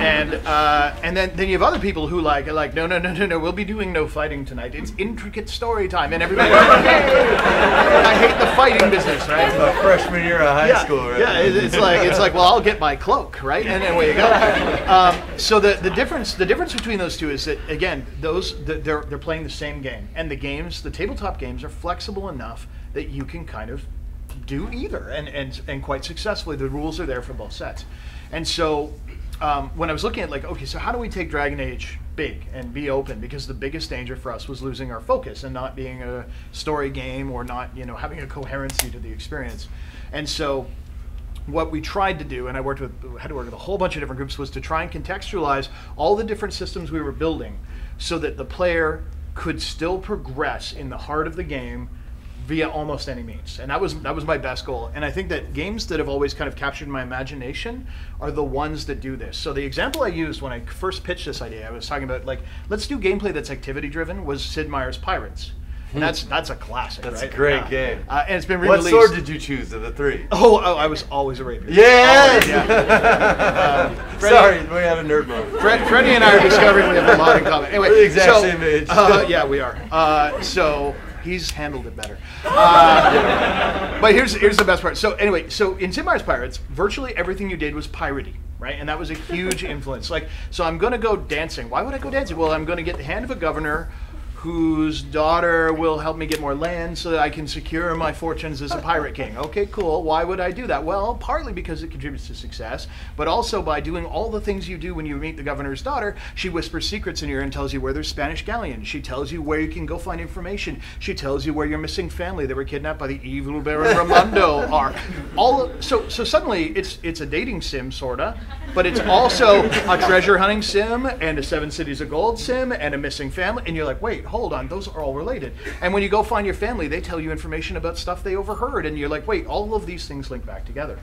and uh, and then, then you have other people who like are like no no no no no we'll be doing no fighting tonight. It's intricate story time, and everybody. I hate the fighting business, right? A freshman year of high yeah, school, right? Yeah, it- it's like it's like well, I'll get my cloak, right, and then away you go. Um, so the, the difference the difference between those two is that again, those the, they're they're playing the same game, and the games, the tabletop games, are flexible enough that you can kind of do either, and and and quite successfully. The rules are there for both sets, and so. Um, when I was looking at like, okay, so how do we take Dragon Age big and be open? Because the biggest danger for us was losing our focus and not being a story game or not, you know, having a coherency to the experience. And so what we tried to do, and I worked with had to work with a whole bunch of different groups, was to try and contextualize all the different systems we were building, so that the player could still progress in the heart of the game via almost any means. And that was that was my best goal. And I think that games that have always kind of captured my imagination are the ones that do this. So the example I used when I first pitched this idea, I was talking about like let's do gameplay that's activity driven was Sid Meier's Pirates. And that's that's a classic. That's right? a great Yeah. game. Uh, and it's been What re-released. sword did you choose of the three? Oh, oh, I was always a rapier. Yes! Always, yeah. Um, Freddie- Sorry, we have a nerd moment. Fred, Freddie and I are discovering we have a lot in common. Anyway, the exact so, same age. Uh, yeah, we are. Uh, so he's handled it better. Uh, but here's here's the best part. So anyway, so in Meier's Pirates, virtually everything you did was piratey. right? And that was a huge influence. Like, so I'm going to go dancing. Why would I go dancing? Well, I'm going to get the hand of a governor whose daughter will help me get more land so that I can secure my fortunes as a pirate king. Okay, cool. Why would I do that? Well, partly because it contributes to success, but also by doing all the things you do when you meet the governor's daughter. She whispers secrets in your ear and tells you where there's Spanish galleons. She tells you where you can go find information. She tells you where your missing family that were kidnapped by the evil Baron Raymondo are. All of, so so suddenly it's it's a dating sim sorta, but it's also a treasure hunting sim and a Seven Cities of Gold sim and a missing family. And you're like, wait, hold on, those are all related. And when you go find your family, they tell you information about stuff they overheard, and you're like, wait, all of these things link back together.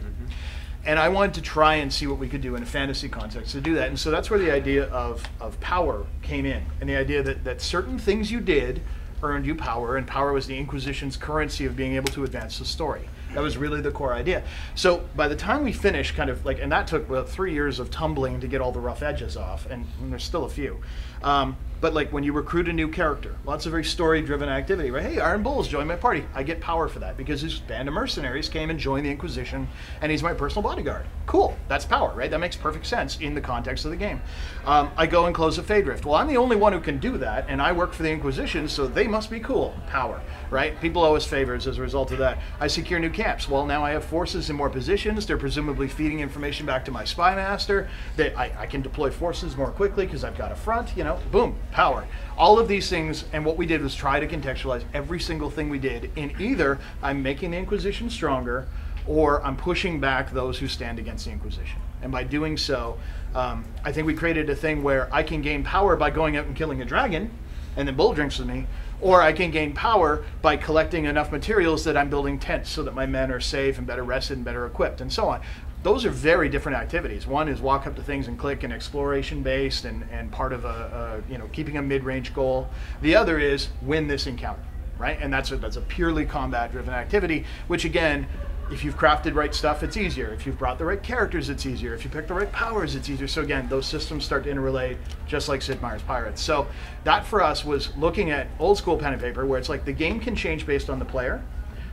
And I wanted to try and see what we could do in a fantasy context to do that. And so that's where the idea of, of power came in. And the idea that, that certain things you did earned you power, and power was the Inquisition's currency of being able to advance the story. That was really the core idea. So by the time we finished, kind of like, and that took about three years of tumbling to get all the rough edges off, and, and there's still a few. Um, but like when you recruit a new character, lots of very story-driven activity. Right? Hey, Iron Bulls, join my party. I get power for that because this band of mercenaries came and joined the Inquisition, and he's my personal bodyguard. Cool, that's power, right? That makes perfect sense in the context of the game. Um, I go and close a Fade rift. Well, I'm the only one who can do that, and I work for the Inquisition, so they must be cool. Power, right? People owe us favors as a result of that. I secure new camps. Well, now I have forces in more positions. They're presumably feeding information back to my spy master. I, I can deploy forces more quickly because I've got a front. You know, boom, power. All of these things, and what we did was try to contextualize every single thing we did in either I'm making the Inquisition stronger, or I'm pushing back those who stand against the Inquisition. And by doing so, um, I think we created a thing where I can gain power by going out and killing a dragon, and then bull drinks with me, or I can gain power by collecting enough materials that I'm building tents so that my men are safe and better rested and better equipped, and so on. Those are very different activities. One is walk up to things and click and exploration based and, and part of a, a you know keeping a mid range goal. The other is win this encounter, right? And that's a, that's a purely combat driven activity, which again if you've crafted right stuff, it's easier. If you've brought the right characters, it's easier. If you pick the right powers, it's easier. So again, those systems start to interrelate, just like Sid Meier's Pirates. So that for us was looking at old school pen and paper, where it's like the game can change based on the player,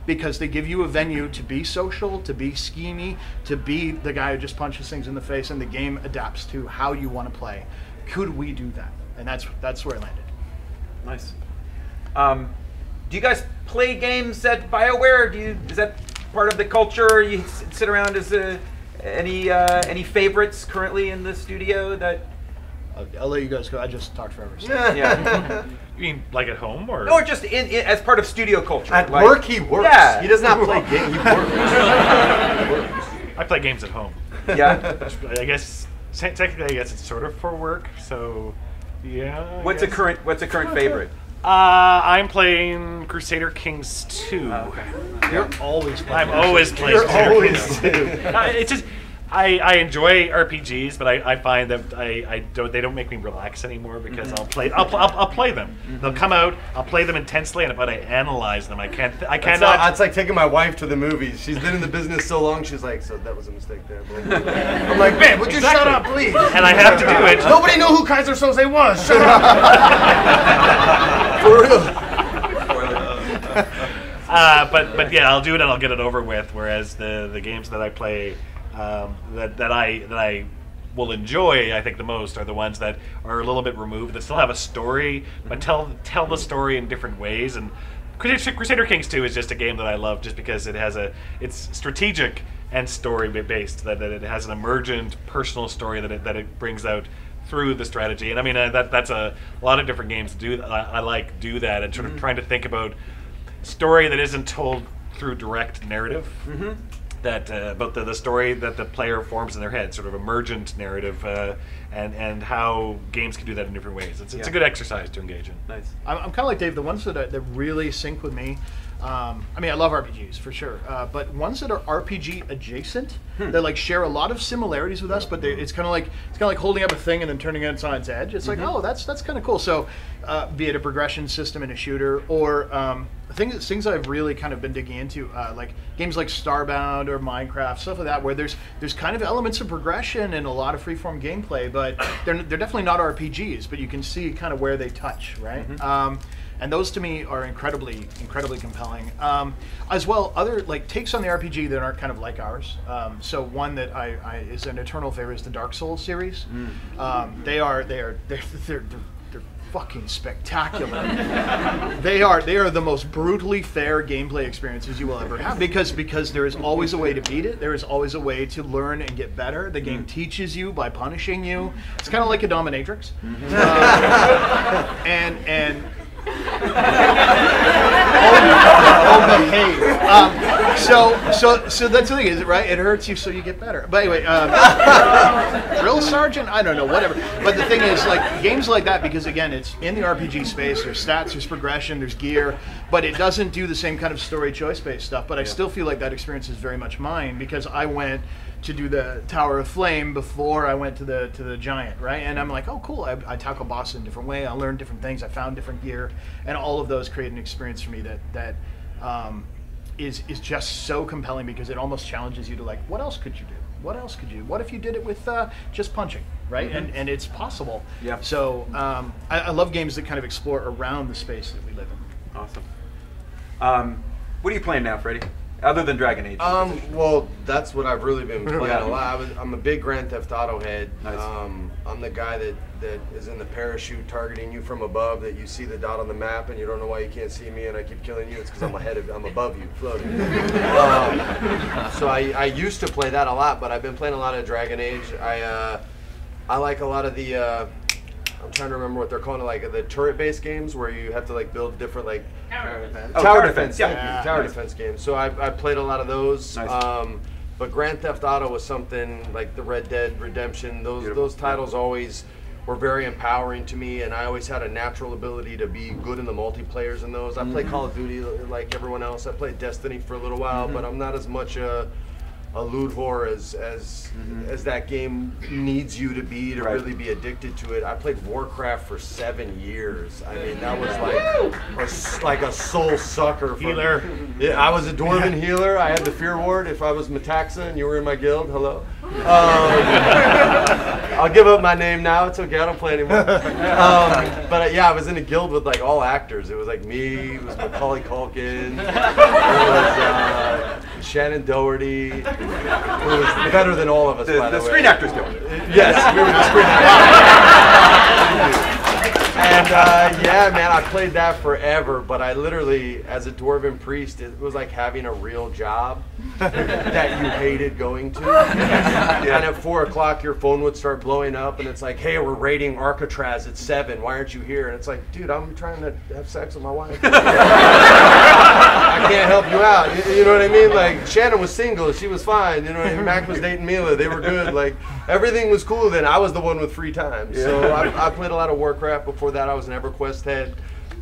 because they give you a venue to be social, to be schemy, to be the guy who just punches things in the face, and the game adapts to how you want to play. Could we do that? And that's that's where I landed. Nice. Um, do you guys play games at Bioware? Do you is that part of the culture? You sit around as a, any uh, any favorites currently in the studio that? I'll, I'll let you guys go. I just talked forever. so. Yeah. You mean like at home or? or just in, in as part of studio culture. At like- work, he works. Yeah. He does not play games. He works. I play games at home. Yeah. I guess technically, I guess it's sort of for work. So, yeah. I What's a current What's a current favorite? Uh, I'm playing Crusader Kings 2. You're always playing. I'm always playing You're always Kings 2. Uh, it's just I, I enjoy RPGs, but I, I find that I, I don't they don't make me relax anymore because I'll play I'll, pl- I'll, I'll play them. They'll come out. I'll play them intensely, and but I analyze them. I can't th- I That's, cannot. not, that's like taking my wife to the movies. She's been in the business so long, she's like, so that was a mistake there. I'm like, man, would you shut up, please? and I have to do it. Nobody knew who Keyser Söze was. Shut up. For real. Uh, but but yeah, I'll do it and I'll get it over with. Whereas the the games that I play um, that that I that I will enjoy, I think the most are the ones that are a little bit removed that still have a story, but tell tell the story in different ways. And Crusader, Kings 2 is just a game that I love just because it has a it's strategic and story based. That, that it has an emergent personal story that it, that it brings out through the strategy. And I mean uh, that that's a, a lot of different games do I, I like do that and sort of trying to think about story that isn't told through direct narrative. That uh, about the, the story that the player forms in their head, sort of emergent narrative, uh, and and how games can do that in different ways. It's, it's Yeah. a good exercise to engage in. Nice. I'm, I'm kind of like Dave. The ones that, that really sync with me. Um, I mean, I love RPGs for sure, uh, but ones that are RPG adjacent, that like share a lot of similarities with us, but they, it's kind of like it's kind of like holding up a thing and then turning it on its edge. It's like, oh, that's that's kind of cool. So, uh, be it a progression system in a shooter, or um, things things that I've really kind of been digging into, uh, like games like Starbound or Minecraft, stuff like that, where there's there's kind of elements of progression and a lot of freeform gameplay, but they're they're definitely not RPGs, but you can see kind of where they touch, right? Um, and those to me are incredibly incredibly compelling. Um, as well, other like takes on the RPG that aren't kind of like ours. Um, so one that I, I is an eternal favorite is the Dark Souls series. Um, they are they are they're, they're, they're fucking spectacular. they are they are the most brutally fair gameplay experiences you will ever have because because there is always a way to beat it. There is always a way to learn and get better. The game teaches you by punishing you. It's kind of like a dominatrix. Uh, and and oh, behave. Um, so, so, so that's the thing, is it right? It hurts you, so you get better. But anyway, um, drill sergeant, I don't know, whatever. But the thing is, like games like that, because again, it's in the RPG space. There's stats, there's progression, there's gear, but it doesn't do the same kind of story choice based stuff. But I still feel like that experience is very much mine because I went to do the Tower of Flame before I went to the to the Giant, right? And I'm like, oh, cool. I, I tackle bosses in a different way. I learned different things. I found different gear, and all of those create an experience for me that that um, is is just so compelling because it almost challenges you to like, what else could you do? What else could you? What if you did it with uh, just punching, right? And and it's possible. Yeah. So um, I, I love games that kind of explore around the space that we live in. Awesome. Um, what are you playing now, Freddie? Other than Dragon Age. Um, well, that's what I've really been playing Yeah. a lot. I was, I'm a big Grand Theft Auto head. Nice. Um, I'm the guy that, that is in the parachute targeting you from above. That you see the dot on the map and you don't know why you can't see me, and I keep killing you. It's because I'm ahead of, I'm above you, floating. um, so I, I used to play that a lot, but I've been playing a lot of Dragon Age. I uh, I like a lot of the. Uh, I'm trying to remember what they're calling it, like the turret-based games where you have to like build different like Oh, tower tower defense. defense, yeah. Thank you. Tower Nice. defense games. So I, I played a lot of those. Nice. Um, but Grand Theft Auto was something like the Red Dead Redemption. Those Beautiful. those titles always were very empowering to me, and I always had a natural ability to be good in the multiplayers in those. I play Call of Duty like everyone else. I played Destiny for a little while, but I'm not as much a a loot whore as as as that game needs you to be to Right. really be addicted to it. I played Warcraft for seven years. I mean, that was like a, s- like a soul sucker. For, Healer. Yeah, I was a dwarven healer. I had the fear ward. If I was Metaxa and you were in my guild, hello. Um, I'll give up my name now. It's okay. I don't play anymore. Um, but uh, yeah, I was in a guild with like all actors. It was like me. It was Macaulay Culkin. It was uh, Shannen Doherty. It was better than all of us. The- by the, the way. Screen Actors Guild. Yes, we were the Screen Actors. and uh, yeah, man, I played that forever. But I literally, as a dwarven priest, it was like having a real job that you hated going to. And at four o'clock, your phone would start blowing up, and it's like, "Hey, we're raiding Alcatraz at seven. Why aren't you here?" And it's like, "Dude, I'm trying to have sex with my wife. I can't help you out. You, you know what I mean? Like Shannen was single, she was fine. You know, I mean? Mac was dating Mila, they were good. Like everything was cool. Then I was the one with free time. So I, I played a lot of Warcraft. Before that, I was an EverQuest head.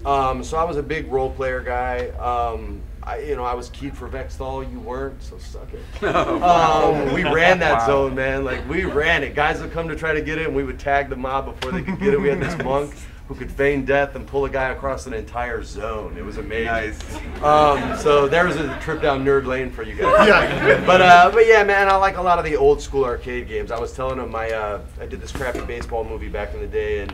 Um, so I was a big role player guy. Um, I, you know, I was keyed for Vex Thal. You weren't, so suck it. Um, we ran that Wow. zone, man. Like we ran it. Guys would come to try to get it, and we would tag the mob before they could get it. We had this monk who could feign death and pull a guy across an entire zone. It was amazing. Nice. Um, so there was a trip down nerd lane for you guys. Yeah. But uh, but yeah, man, I like a lot of the old school arcade games. I was telling him my uh, I did this crappy baseball movie back in the day and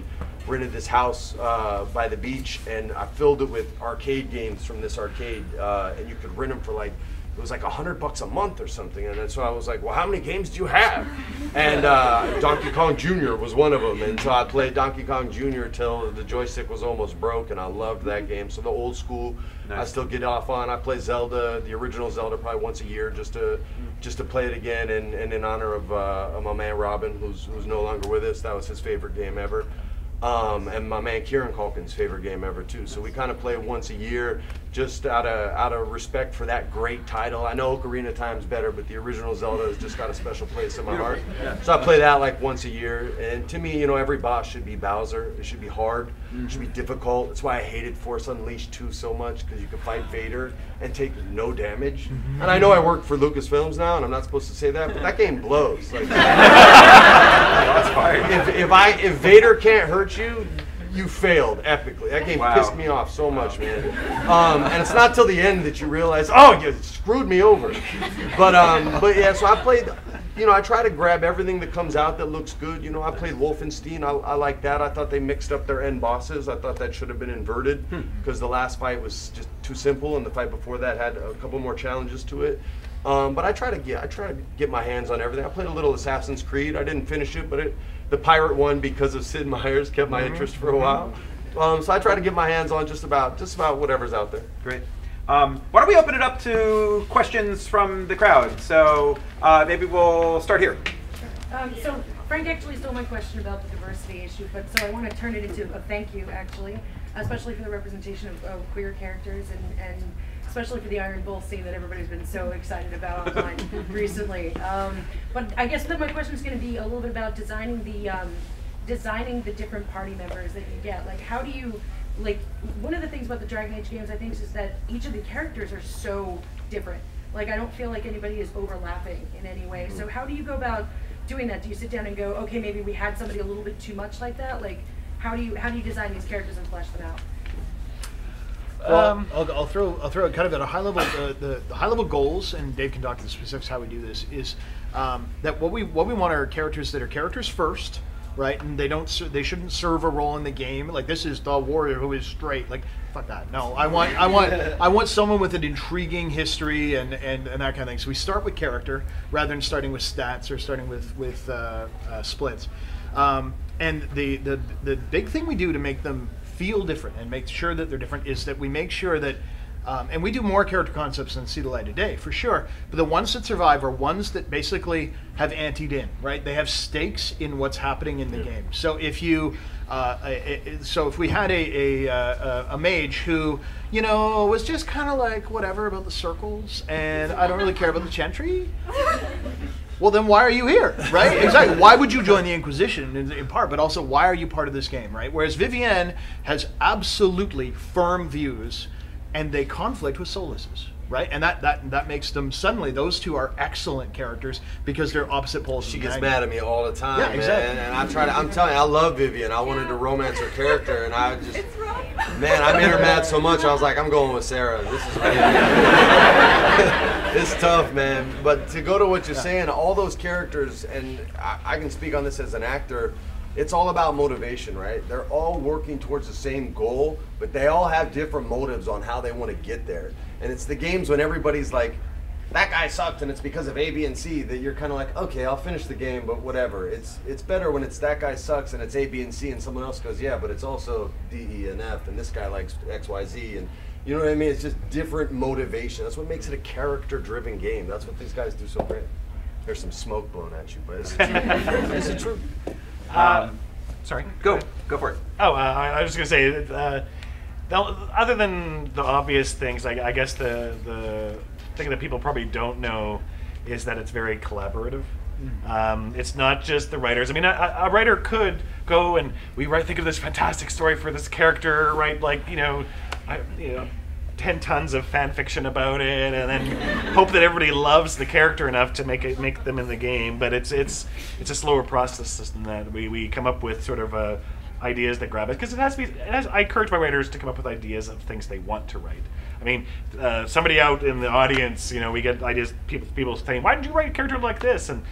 rented this house uh, by the beach and I filled it with arcade games from this arcade uh, and you could rent them for like it was like a hundred bucks a month or something and then so I was like well how many games do you have and uh, Donkey Kong Jr. was one of them and so I played Donkey Kong Jr. till the joystick was almost broke and I loved that game so the old school I still get off on I play Zelda the original Zelda probably once a year just to just to play it again and, and in honor of, uh, of my man Robin who's who's no longer with us that was his favorite game ever um, and my man Kieran Culkin's favorite game ever too. So we kind of play once a year, just out of out of respect for that great title. I know Ocarina Time's better, but the original Zelda has just got a special place in my heart. So I play that like once a year. And to me, you know, every boss should be Bowser. It should be hard. It should be difficult. That's why I hated Force Unleashed 2 so much because you could fight Vader and take no damage. And I know I work for Lucasfilms now, and I'm not supposed to say that, but that game blows. Like, That's fire. if, if I if Vader can't hurt you, you failed epically. That game Wow. pissed me off so much, man. Um, and it's not till the end that you realize, oh, you screwed me over. But um, but yeah, so I played. You know, I try to grab everything that comes out that looks good. You know, I played Wolfenstein. I, I like that. I thought they mixed up their end bosses. I thought that should have been inverted because the last fight was just too simple, and the fight before that had a couple more challenges to it. Um, but I try to get I try to get my hands on everything. I played a little Assassin's Creed. I didn't finish it, but it, the pirate one because of Sid Meier's kept my interest for a while. Um, so I try to get my hands on just about just about whatever's out there. Great. Um, why don't we open it up to questions from the crowd? So uh, maybe we'll start here. Um, so Frank actually stole my question about the diversity issue, but so I want to turn it into a thank you, actually, especially for the representation of, of queer characters and, and especially for the Iron Bull scene that everybody's been so excited about online recently. Um, but I guess that my question is going to be a little bit about designing the um, designing the different party members that you get. Like, how do you like one of the things about the Dragon Age games, I think, is that each of the characters are so different. Like, I don't feel like anybody is overlapping in any way. So, mm-hmm. how do you go about doing that? Do you sit down and go, okay, maybe we had somebody a little bit too much like that? Like, how do you how do you design these characters and flesh them out? Well, um, I'll, I'll throw I'll throw it kind of at a high level. The, the, the high level goals, and Dave can talk to the specifics how we do this. Is um, that what we what we want are characters that are characters first, right? And they don't they shouldn't serve a role in the game. Like this is the warrior who is straight. Like fuck that. No, I want I want I want someone with an intriguing history and, and, and that kind of thing. So we start with character rather than starting with stats or starting with with uh, uh, splits. Um, and the, the the big thing we do to make them feel different and make sure that they're different is that we make sure that um, and we do more character concepts than see the light of day for sure but the ones that survive are ones that basically have anteed in right they have stakes in what's happening in the game so if you uh, a- a- so if we had a, a, uh, a mage who you know was just kind of like whatever about the circles and i don't really care about the chantry well, then why are you here, right? exactly. Why would you join the Inquisition in, in part, but also why are you part of this game, right? Whereas Vivienne has absolutely firm views, and they conflict with Solas's, right? And that that that makes them suddenly those two are excellent characters because they're opposite poles. She gets mad at me all the time, Yeah, man. And I try to. I'm telling you, I love Vivienne. I wanted to romance her character, and I just, man, I made her mad so much. I was like, I'm going with Sera. This is really, it's tough, man. But to go to what you're saying, all those characters, and I, I can speak on this as an actor. It's all about motivation, right? They're all working towards the same goal, but they all have different motives on how they want to get there. And it's the games when everybody's like, that guy sucked and it's because of A, B, and C that you're kind of like, okay, I'll finish the game, but whatever. It's it's better when it's that guy sucks and it's A, B, and C, and someone else goes, yeah, but it's also D, E, and F, and this guy likes X, Y, Z, and you know what I mean? It's just different motivation. That's what makes it a character-driven game. That's what these guys do so great. There's some smoke blown at you, but it's the truth. it's the truth. Um, sorry. Go, go for it. Oh, uh, I, I was just gonna say, uh, other than the obvious things, I, I guess the the thing that people probably don't know is that it's very collaborative. Um, it's not just the writers. I mean, a, a writer could go and we write, think of this fantastic story for this character, right? like you know, I, you know, ten tons of fan fiction about it, and then hope that everybody loves the character enough to make it make them in the game. But it's it's it's a slower process than that. We we come up with sort of uh, ideas that grab us because it has to be. Has, I encourage my writers to come up with ideas of things they want to write. I mean, uh, somebody out in the audience, you know, we get ideas. People people saying, "Why did you write a character like this?" and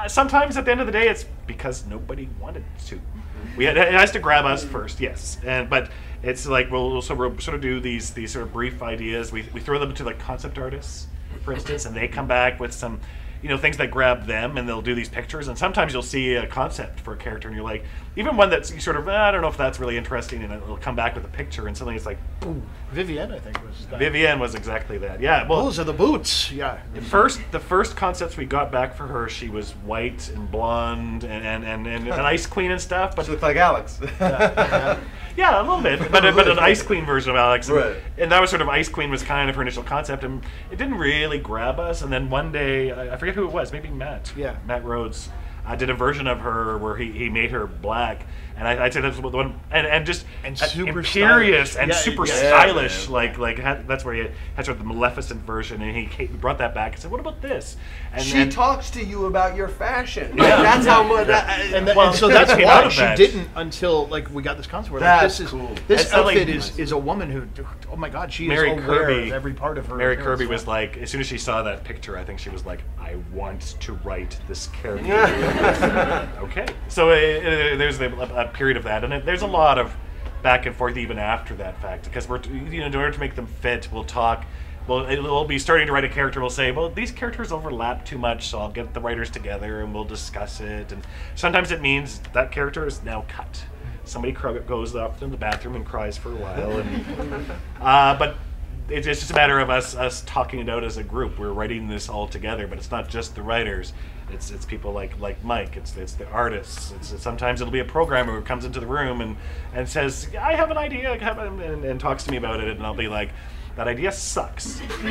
uh, sometimes at the end of the day, it's because nobody wanted to. We had, it has to grab us first, yes. And but it's like we'll, we'll sort of sort of do these these sort of brief ideas. We, we throw them to like concept artists, for instance, and they come back with some, you know, things that grab them, and they'll do these pictures. And sometimes you'll see a concept for a character, and you're like, even one that's you sort of "Ah, I don't know if that's really interesting, and it'll come back with a picture, and suddenly it's like, boom. Vivienne, I think was. That. Vivienne was exactly that. Yeah. Well, Those are the boots. Yeah. the first, the first concepts we got back for her, she was white and blonde and and, and, and an ice queen and stuff. But She looked like Alex. yeah, a little bit, but but an ice queen version of Alex. And, Right. and that was sort of ice queen was kind of her initial concept, and it didn't really grab us. And then one day, I, I forget who it was, maybe Matt. Yeah. Matt Rhodes. uh, did a version of her where he, he made her black, and I, I'd say that's the one, and, and just And uh, super imperious stylish. and Yeah, super yeah. stylish, Yeah, like like had, that's where he had, had sort of the Maleficent version, and he ca- brought that back and said, "What about this?" And she then- talks to you about your fashion. Yeah. Like, that's how much. Yeah. that- and, that, Well, and so that's why of she that. didn't until like we got this concept. We're like, That's this is cool. this That's not like- outfit is, is a woman who. Oh my God, she Mary is aware Kirby, of every part of her. Mary appearance. Kirby was like, as soon as she saw that picture, I think she was like, "I want to write this character." okay, so uh, uh, there's a, a period of that, and it, there's a lot of back and forth even after that fact, because we're you know in order to make them fit, we'll talk. We'll, we'll be starting to write a character. We'll say, well, these characters overlap too much, so I'll get the writers together and we'll discuss it. And sometimes it means that character is now cut. Somebody goes up in the bathroom and cries for a while, and uh, but it's it's just a matter of us us talking it out as a group. We're writing this all together, but it's not just the writers. It's it's people like like Mike. It's it's the artists. It's, it's- sometimes it'll be a programmer who comes into the room and and says, "I have an idea," and, and talks to me about it, and I'll be like. That idea sucks.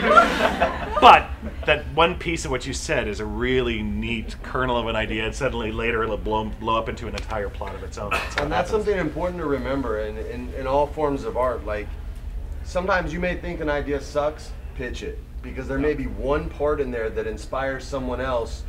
but that one piece of what you said is a really neat kernel of an idea, and suddenly later it'll blow, blow up into an entire plot of its own. That's and that's happens. something important to remember in, in, in all forms of art. Like, sometimes you may think an idea sucks, pitch it. Because there may be one part in there that inspires someone else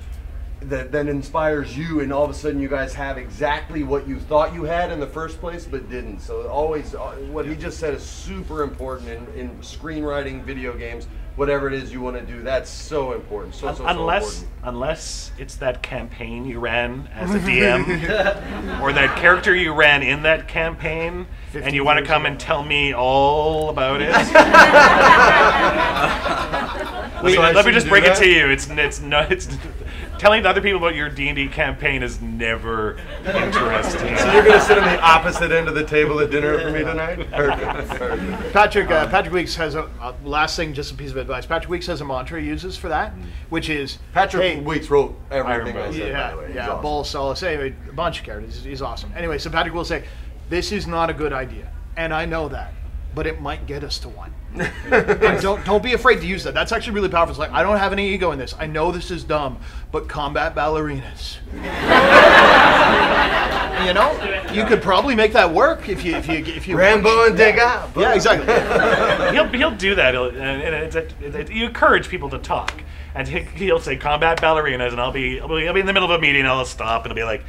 that then inspires you, and all of a sudden you guys have exactly what you thought you had in the first place but didn't. So, always, uh, what he just said is super important in, in screenwriting, video games, whatever it is you want to do. That's so important. So, so, so unless important. unless it's that campaign you ran as a DM or that character you ran in that campaign and you want to come ago. and tell me all about it. Wait, so let me just do break it to you. It's it's no it's telling other people about your D&D campaign is never interesting. So you're gonna sit on the opposite end of the table at dinner for me tonight? Perfect. Perfect. Patrick uh, Patrick Weekes has a uh, last thing, just a piece of advice. Patrick Weekes has a mantra he uses for that, which is Patrick hey, Weekes wrote everything I said, yeah, by the way. Yeah, awesome. Bull Solas, anyway, a bunch of characters. He's, he's awesome. Anyway, so Patrick will say, "This is not a good idea," and I know that, but it might get us to one. don't don't be afraid to use that. That's actually really powerful. It's like I don't have any ego in this. I know this is dumb, but combat ballerinas. you know, you could probably make that work if you if you if you Rambo and dig Degas. Yeah, exactly. he'll he'll do that, he'll, and, and it's a, it, it- you encourage people to talk, and he, he'll say combat ballerinas, and I'll be I'll be, I'll be in the middle of a meeting, and I'll stop, and I'll be like,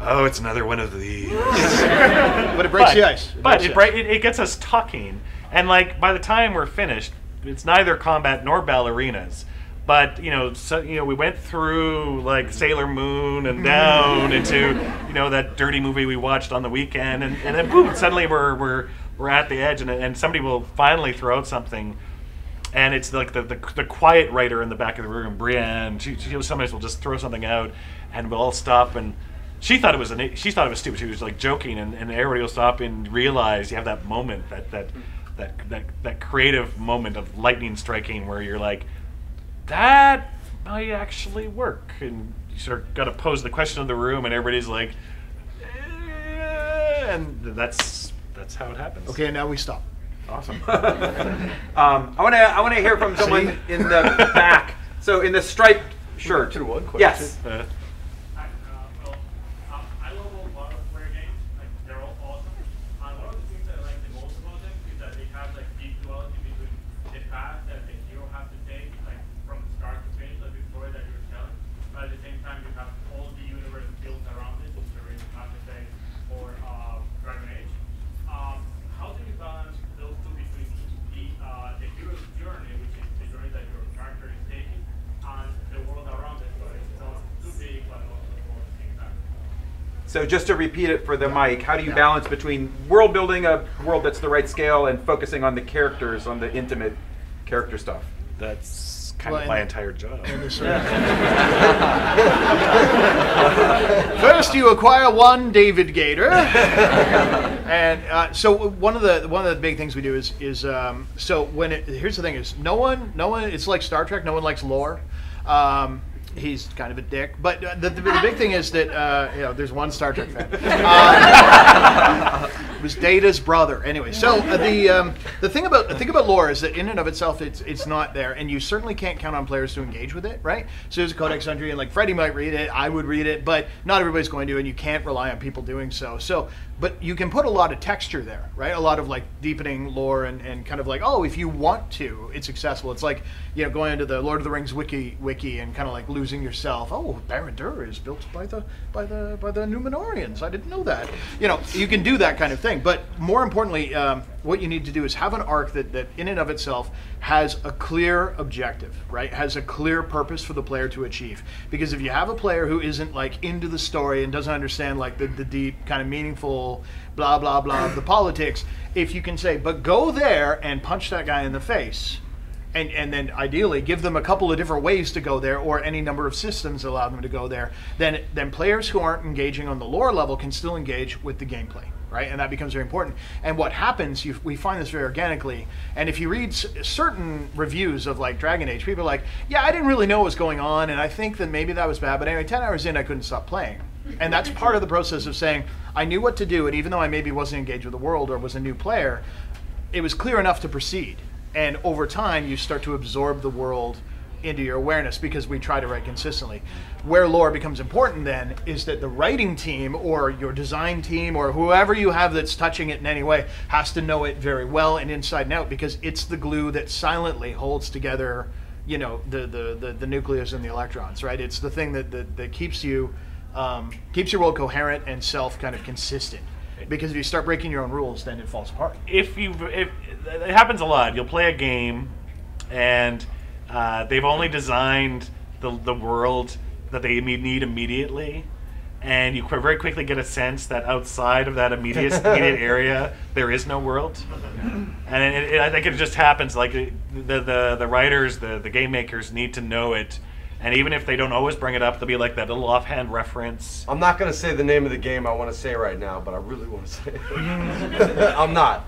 oh, it's another one of these. but it breaks but, the ice. but it, the bri- ice. it, it gets us talking, and like by the time we're finished, it's neither combat nor ballerinas. But you know, so, you know, we went through like Sailor Moon and down into you know that dirty movie we watched on the weekend, and, and then boom, suddenly we're we're we're at the edge, and, and somebody will finally throw out something, and it's like the, the, the quiet writer in the back of the room, Brienne. She, she sometimes will just throw something out, and we'll all stop and. She thought it was an, she thought it was stupid. She was like joking, and, and everybody will stop and realize you have that moment, that that that that, that creative moment of lightning striking, where you're like, that might actually work, and you sort of got to pose the question of the room, and everybody's like, eh, and that's that's how it happens. Okay, now we stop. awesome. Um, I want to I want to hear from someone in the back. So in the striped shirt. To one question. Yes. Uh, Hi, uh, well, um, I love a lot of Square games. Like, they're all awesome. Uh, one of the things that I like the most about them is that they have like deep duality between the path that the hero has to take, like from start to finish, like the story that you're telling. But at the same time, you have all the universe built around it, which there is Mass Effect or uh, Dragon Age. Um, how do you balance those two between the uh, the hero's journey, which is the journey that your character is taking, and the world around it, but it's not too big, but also for impact? So just to repeat it for the mic, how do you balance between world building a world that's the right scale and focusing on the characters, on the intimate character stuff? that's kind Well, of my entire job. First, you acquire one David Gaider, and uh, so one of the one of the big things we do is is um, so when it, here's the thing is no one no one it's like Star Trek no one likes lore. Um, he's kind of a dick, but uh, the, the, the big thing is that uh, you know there's one Star Trek fan. Uh, It was Data's brother. Anyway, so uh, the um, the thing about the thing about lore is that in and of itself, it's it's not there, and you certainly can't count on players to engage with it, right? So there's a Codex Sundry, and like Freddie might read it, I would read it, but not everybody's going to, and you can't rely on people doing so. So, but you can put a lot of texture there, right? A lot of like deepening lore and, and kind of like, oh, if you want to, it's accessible. It's like you know going into the Lord of the Rings wiki wiki and kind of like losing yourself. Oh, Barad-dûr is built by the by the by the Númenóreans. I didn't know that. You know, you can do that kind of thing. But more importantly, um, what you need to do is have an arc that, that in and of itself has a clear objective, right? Has a clear purpose for the player to achieve. Because if you have a player who isn't like into the story and doesn't understand like the, the deep kind of meaningful blah blah blah of the politics, if you can say, but go there and punch that guy in the face, and, and then ideally give them a couple of different ways to go there or any number of systems allow them to go there then then players who aren't engaging on the lore level can still engage with the gameplay right? And that becomes very important. And what happens you, we find this very organically. And if you read certain reviews of like dragon age people are like yeah i didn't really know what was going on and i think that maybe that was bad but anyway 10 hours in i couldn't stop playing. And that's part of the process of saying i knew what to do and even though i maybe wasn't engaged with the world or was a new player it was clear enough to proceed. And over time you start to absorb the world into your awareness because we try to write consistently. Where lore becomes important then is that the writing team or your design team or whoever you have that's touching it in any way has to know it very well and inside and out because it's the glue that silently holds together you know the the the, the nucleus and the electrons right? It's the thing that that, that keeps you um, keeps your world coherent and self kind of consistent. Because if you start breaking your own rules then it falls apart. If you if it happens a lot. You'll play a game and uh, they've only designed the, the world that they need immediately and you qu- very quickly get a sense that outside of that immediate, immediate area there is no world and it, it, i think it just happens like the, the, the writers the, the game makers need to know it and even if they don't always bring it up, there'll be like that little offhand reference. I'm not going to say the name of the game I want to say right now, but I really want to say it. I'm not.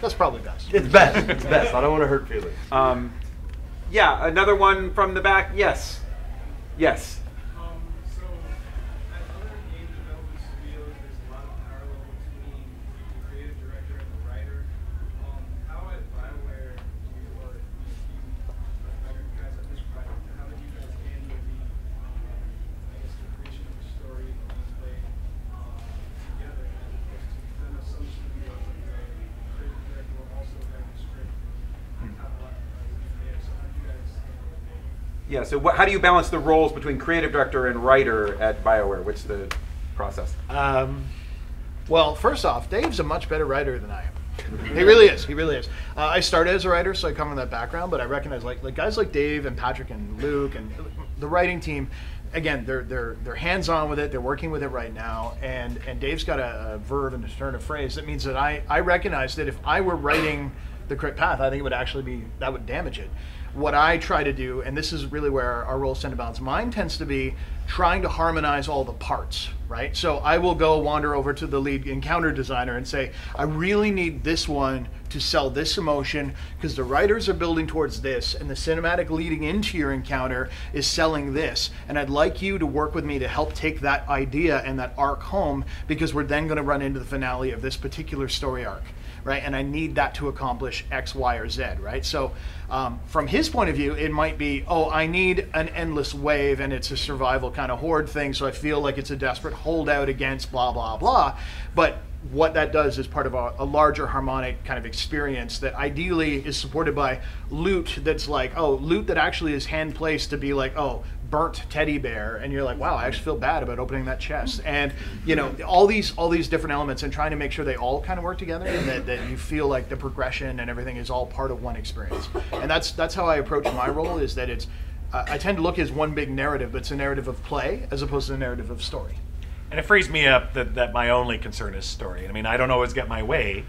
That's probably best. It's best. It's best. I don't want to hurt feelings. Um, yeah, another one from the back. Yes. Yes. Um, so at other game development studios, there's a lot of parallel between the creative director and the writer. Um, how at Bioware do you, or you, you, you guys at this project, how did you guys handle the, um, I guess, the creation of the story and gameplay um, together as opposed to, 'cause I know some studios, like the creative director will also have the script and have a lot of uh, there. So how do you guys handle it? Yeah. So how do you balance the roles between creative director and writer at BioWare? What's the process? Um, Well, first off, Dave's a much better writer than I am. he really is. He really is. Uh, I started as a writer, so I come from that background. But I recognize like like guys like Dave and Patrick and Luke and the writing team. Again, they're they're they're hands on with it. They're working with it right now. And and Dave's got a, a verb and a turn of phrase that means that I I recognize that if I were writing the crit path, I think it would actually be that would damage it. What I try to do, and this is really where our roles tend to balance. Mine tends to be trying to harmonize all the parts, right? So I will go wander over to the lead encounter designer and say, I really need this one to sell this emotion because the writers are building towards this and the cinematic leading into your encounter is selling this. And I'd like you to work with me to help take that idea and that arc home because we're then going to run into the finale of this particular story arc right? And I need that to accomplish X, Y, or Z, right? So, um, from his point of view, it might be, oh, I need an endless wave and it's a survival kind of horde thing, so I feel like it's a desperate holdout against blah, blah, blah. But what that does is part of a, a larger harmonic kind of experience that ideally is supported by loot that's like, oh, loot that actually is hand placed to be like, oh, burnt teddy bear and you're like wow i actually feel bad about opening that chest. And you know all these all these different elements and trying to make sure they all kind of work together and that, that you feel like the progression and everything is all part of one experience. And that's that's how i approach my role is that it's uh, i tend to look as one big narrative. But it's a narrative of play as opposed to a narrative of story. And it frees me up that, that my only concern is story. I mean, I don't always get my way,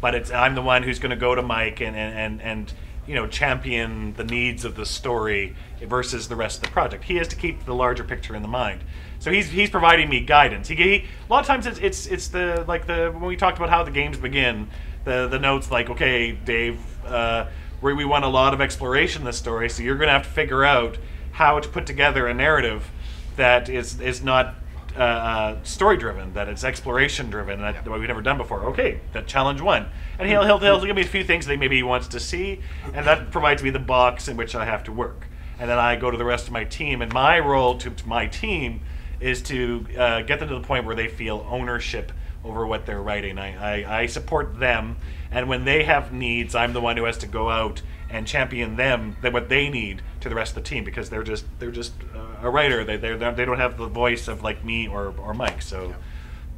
but it's I'm the one who's going to go to Mike and, and, and, and you know champion the needs of the story versus the rest of the project. He has to keep the larger picture in the mind. So he's he's providing me guidance. He, he a lot of times it's it's it's the like the when we talked about how the games begin, the the notes like okay Dave, uh, we we want a lot of exploration in this story, so you're going to have to figure out how to put together a narrative that is is not uh, uh, story driven, that it's exploration driven, that what we've never done before. Okay, that challenge one, and he'll he'll, he'll give me a few things that maybe he wants to see, and that provides me the box in which I have to work, and then I go to the rest of my team, and my role to, to my team is to uh, get them to the point where they feel ownership over what they're writing. I, I, I support them, and when they have needs, I'm the one who has to go out and champion them that what they need to the rest of the team because they're just they're just uh, a writer. They they they don't have the voice of like me or or Mike. So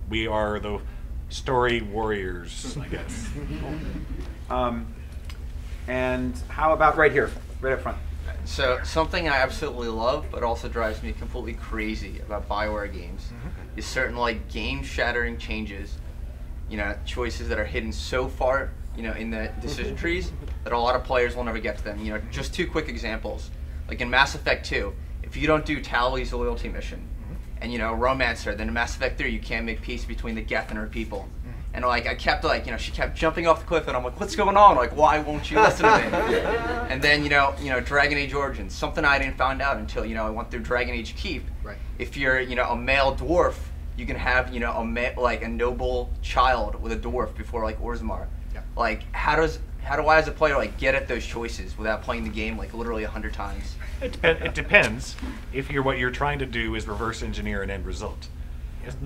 we are the story warriors, I guess. Um, and how about right here, right up front? So something I absolutely love, but also drives me completely crazy about Bioware games, Mm-hmm. is certain like game-shattering changes. You know, choices that are hidden so far, you know, in the decision trees that a lot of players will never get to them. You know, just two quick examples. Like in Mass Effect 2, if you don't do Tali's loyalty mission, Mm-hmm. and you know, Romancer, then in Mass Effect 3 you can't make peace between the Geth and her people. And like I kept like, you know, she kept jumping off the cliff and I'm like, what's going on? Like why won't you listen to me? and then, you know, you know, Dragon Age Origins, something I didn't find out until, you know, I went through Dragon Age Keep. Right. If you're, you know, a male dwarf, you can have, you know, a ma- like a noble child with a dwarf before like Orzammar. Yep. Like how does how do I as a player like get at those choices without playing the game like literally a hundred times? It, depen- it depends if you're what you're trying to do is reverse engineer an end result.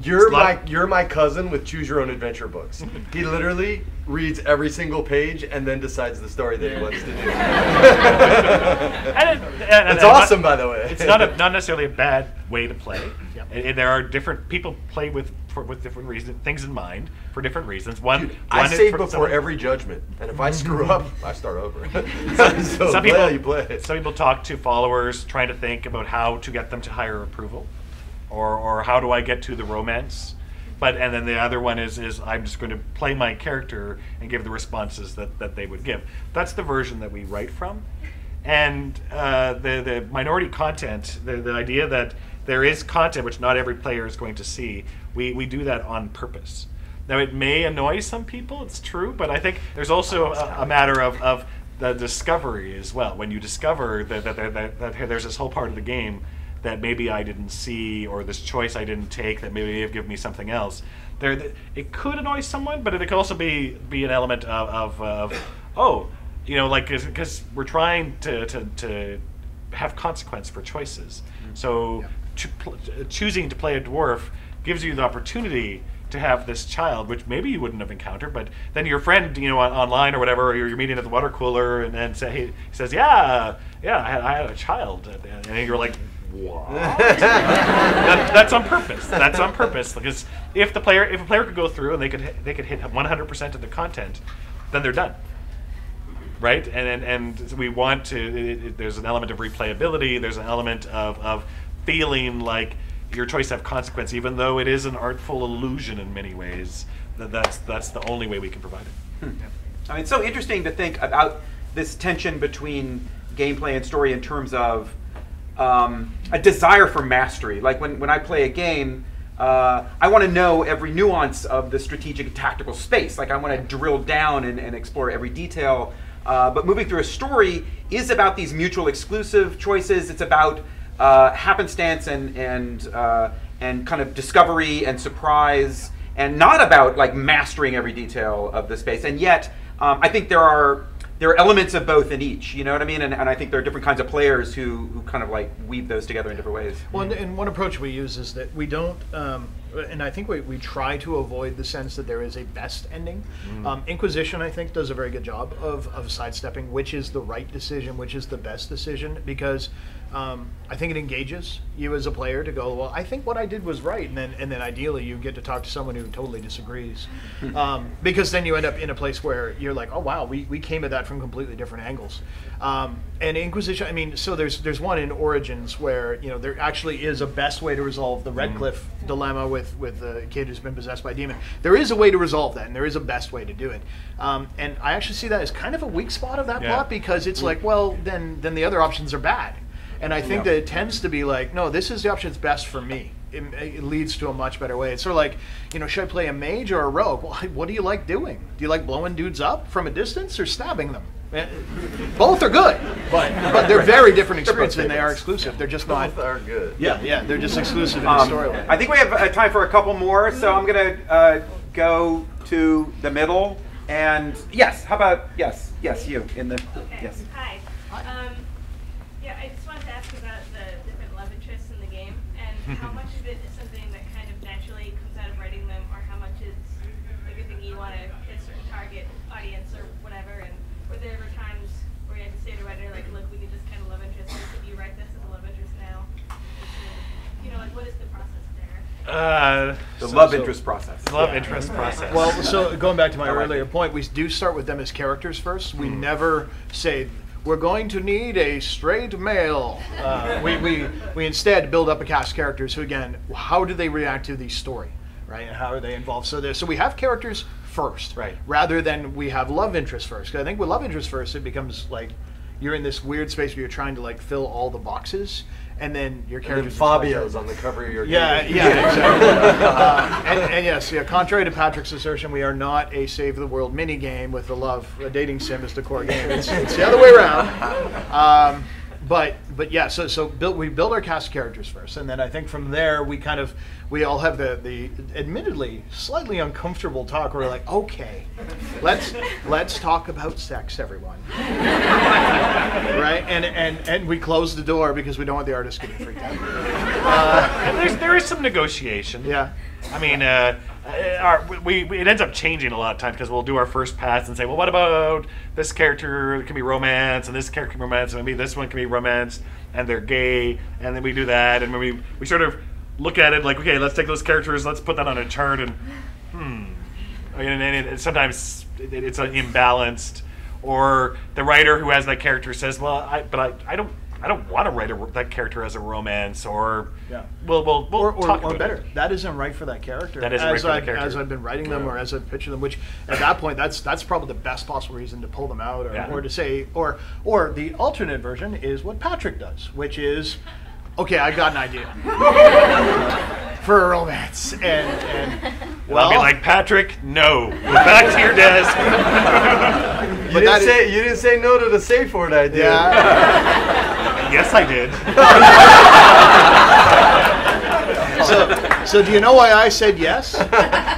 You're It's a lot- my you're my cousin with choose your own adventure books. he literally reads every single page and then decides the story that he wants to do. And and- and- It's and awesome, not- by the way. It's not a, not necessarily a bad way to play. Yep. And, and there are different people play with for, with different reasons, things in mind for different reasons. One, I one is save before someone- every judgment, and if I screw up, I start over. some, so some play people how you play. some people talk to followers trying to think about how to get them to higher approval or or how do I get to the romance? But and then the other one is is I'm just going to play my character and give the responses that, that they would give. That's the version that we write from. And uh, the the minority content the, the idea that there is content which not every player is going to see we, we do that on purpose. Now it may annoy some people it's true but I think there's also a, a matter of, of the discovery as well. When you discover that, that, that, that, that there's this whole part of the game that maybe I didn't see or this choice I didn't take that maybe they've given me something else. There, it could annoy someone, but it could also be be an element of, of, of oh, you know, like because we're trying to, to, to have consequence for choices. Mm-hmm. So cho- pl- choosing to play a dwarf gives you the opportunity to have this child, which maybe you wouldn't have encountered, but then your friend, you know, on, online or whatever, or you're, you're meeting at the water cooler, and then say, he says, yeah, yeah, I had, I had a child, and and you're like, that, that's on purpose. That's on purpose because if the player, if a player could go through and they could they could hit 100% of the content, then they're done. Right, and and, and we want to. It, it, there's an element of replayability. There's an element of, of feeling like your choice have consequence, even though it is an artful illusion in many ways. That that's that's the only way we can provide it. Hmm. I mean, it's so interesting to think about this tension between gameplay and story in terms of um, a desire for mastery. Like when, when I play a game, uh, I want to know every nuance of the strategic and tactical space. Like I want to drill down and, and explore every detail. Uh, but moving through a story is about these mutual exclusive choices. It's about uh, happenstance and and uh, and kind of discovery and surprise, and not about like mastering every detail of the space. And yet, um, I think there are there are elements of both in each. You know what I mean? And, and I think there are different kinds of players who who kind of like weave those together in different ways. Well, and, and one approach we use is that we don't, um, and I think we, we try to avoid the sense that there is a best ending. Mm. Um, Inquisition, I think, does a very good job of, of sidestepping which is the right decision, which is the best decision, because um, I think it engages you as a player to go, well, I think what I did was right, and then and then ideally you get to talk to someone who totally disagrees, um, because then you end up in a place where you're like, oh wow, we, we came at that from completely different angles. Um, and Inquisition, I mean, so there's there's one in Origins where you know there actually is a best way to resolve the Redcliffe dilemma with with the kid who's been possessed by a demon. There is a way to resolve that, and there is a best way to do it. Um, and I actually see that as kind of a weak spot of that Yeah. plot because it's like, well, then then the other options are bad. And I think Yeah. that it tends to be like, no, this is the option that's best for me. it, it leads to a much better way. It's sort of like, you know, should I play a mage or a rogue? Well, what do you like doing? Do you like blowing dudes up from a distance or stabbing them? Eh, Both are good, but but they're very different experiences and they are favorites. exclusive. They're just not. Both are good. Yeah, yeah, they're just exclusive in the Um, storyline. I think we have uh, time for a couple more, so I'm gonna uh, go to the middle. And yes, how about yes, yes, you in the Okay. yes. Hi. Um, yeah, I just wanted to ask about the different love interests in the game and how much of it is something that kind of naturally comes out of writing them, or how much is like a thing you want to hit a certain target audience or whatever. And were there ever times where you had to say to a writer, like, look, we need this kind of love interest. Or could you write this as a love interest now? You know, like, what is the process there? Uh, The So- love so- interest process. love interest process. Well, so going back to my I earlier it. point, we do start with them as characters first. We Hmm. never say we're going to need a straight male. Uh, we, we we instead build up a cast of characters who, again, how do they react to the story, right? And how are they involved? So there, so we have characters first, Right. Rather than we have love interest first. 'Cause I think with love interest first, it becomes like you're in this weird space where you're trying to like fill all the boxes, and then your character. Fabio's on the cover of your Yeah, game. yeah, exactly. uh, and, and yes, yeah, contrary to Patrick's assertion, we are not a save the world mini game with the love a dating sim as the core game. It's, it's the other way around. Um, but but yeah, so so build, we build our cast of characters first, and then I think from there we kind of we all have the the admittedly slightly uncomfortable talk where we're like, okay, let's let's talk about sex, everyone. right? And and and we close the door because we don't want the artist getting freaked out. And there's there is some negotiation. Yeah. I mean, uh, uh, our, we, we it ends up changing a lot of times because we'll do our first pass and say, well, what about this character can be romance and this character can be romance and maybe this one can be romance and they're gay and then we do that and we we sort of look at it like, okay, let's take those characters, let's put that on a chart and hmm, and, and it, sometimes it, it's an imbalanced or the writer who has that character says, well, I but I, I don't. I don't want to write a, that character as a romance, or Yeah. we'll we'll, we'll or, or, talk or better, it. that isn't right for that character. That isn't as right for I, character. As I've been writing them, Yeah. or as I've pictured them, which at that point, that's that's probably the best possible reason to pull them out, or, Yeah. or to say, or or the alternate version is what Patrick does, which is, okay, I got an idea for a romance, and and Well, I'll be like Patrick. No, go back to your desk. You didn't say you didn't say no to the safe word idea. Yeah. yes, I did. so, so do you know why I said yes?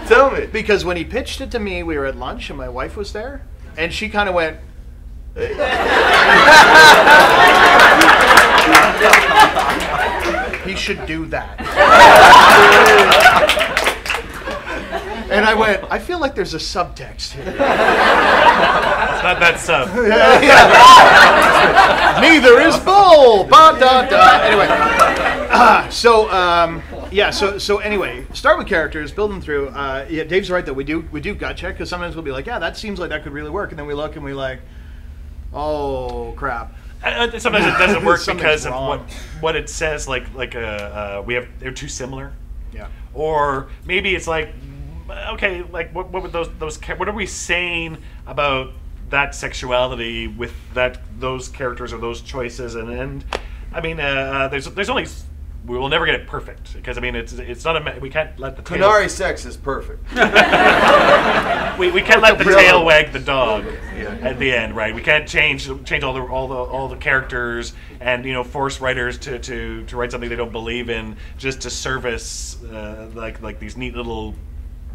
Tell me. Because when he pitched it to me, we were at lunch and my wife was there, and she kind of went. He should do that. and I went, I feel like there's a subtext here. It's not that sub. Yeah, yeah. Neither is bull. Ba, da, da. Anyway, uh, so um, yeah, so so anyway, start with characters, build them through. Uh, yeah, Dave's right though. We do we do gut check because sometimes we'll be like, yeah, that seems like that could really work, and then we look and we like, oh crap. Uh, sometimes it doesn't work because of wrong. what what it says. Like like uh, uh, we have they're too similar. Yeah. Or maybe it's like okay, like what what would those those what are we saying about that sexuality with that those characters or those choices and and I mean uh, uh, there's there's only we will never get it perfect because I mean it's it's not a ma- we can't let the tail- Qunari sex is perfect. we, we can't let the tail wag the dog at the end, right? We can't change change all the all the all the characters and you know force writers to, to, to write something they don't believe in just to service uh, like like these neat little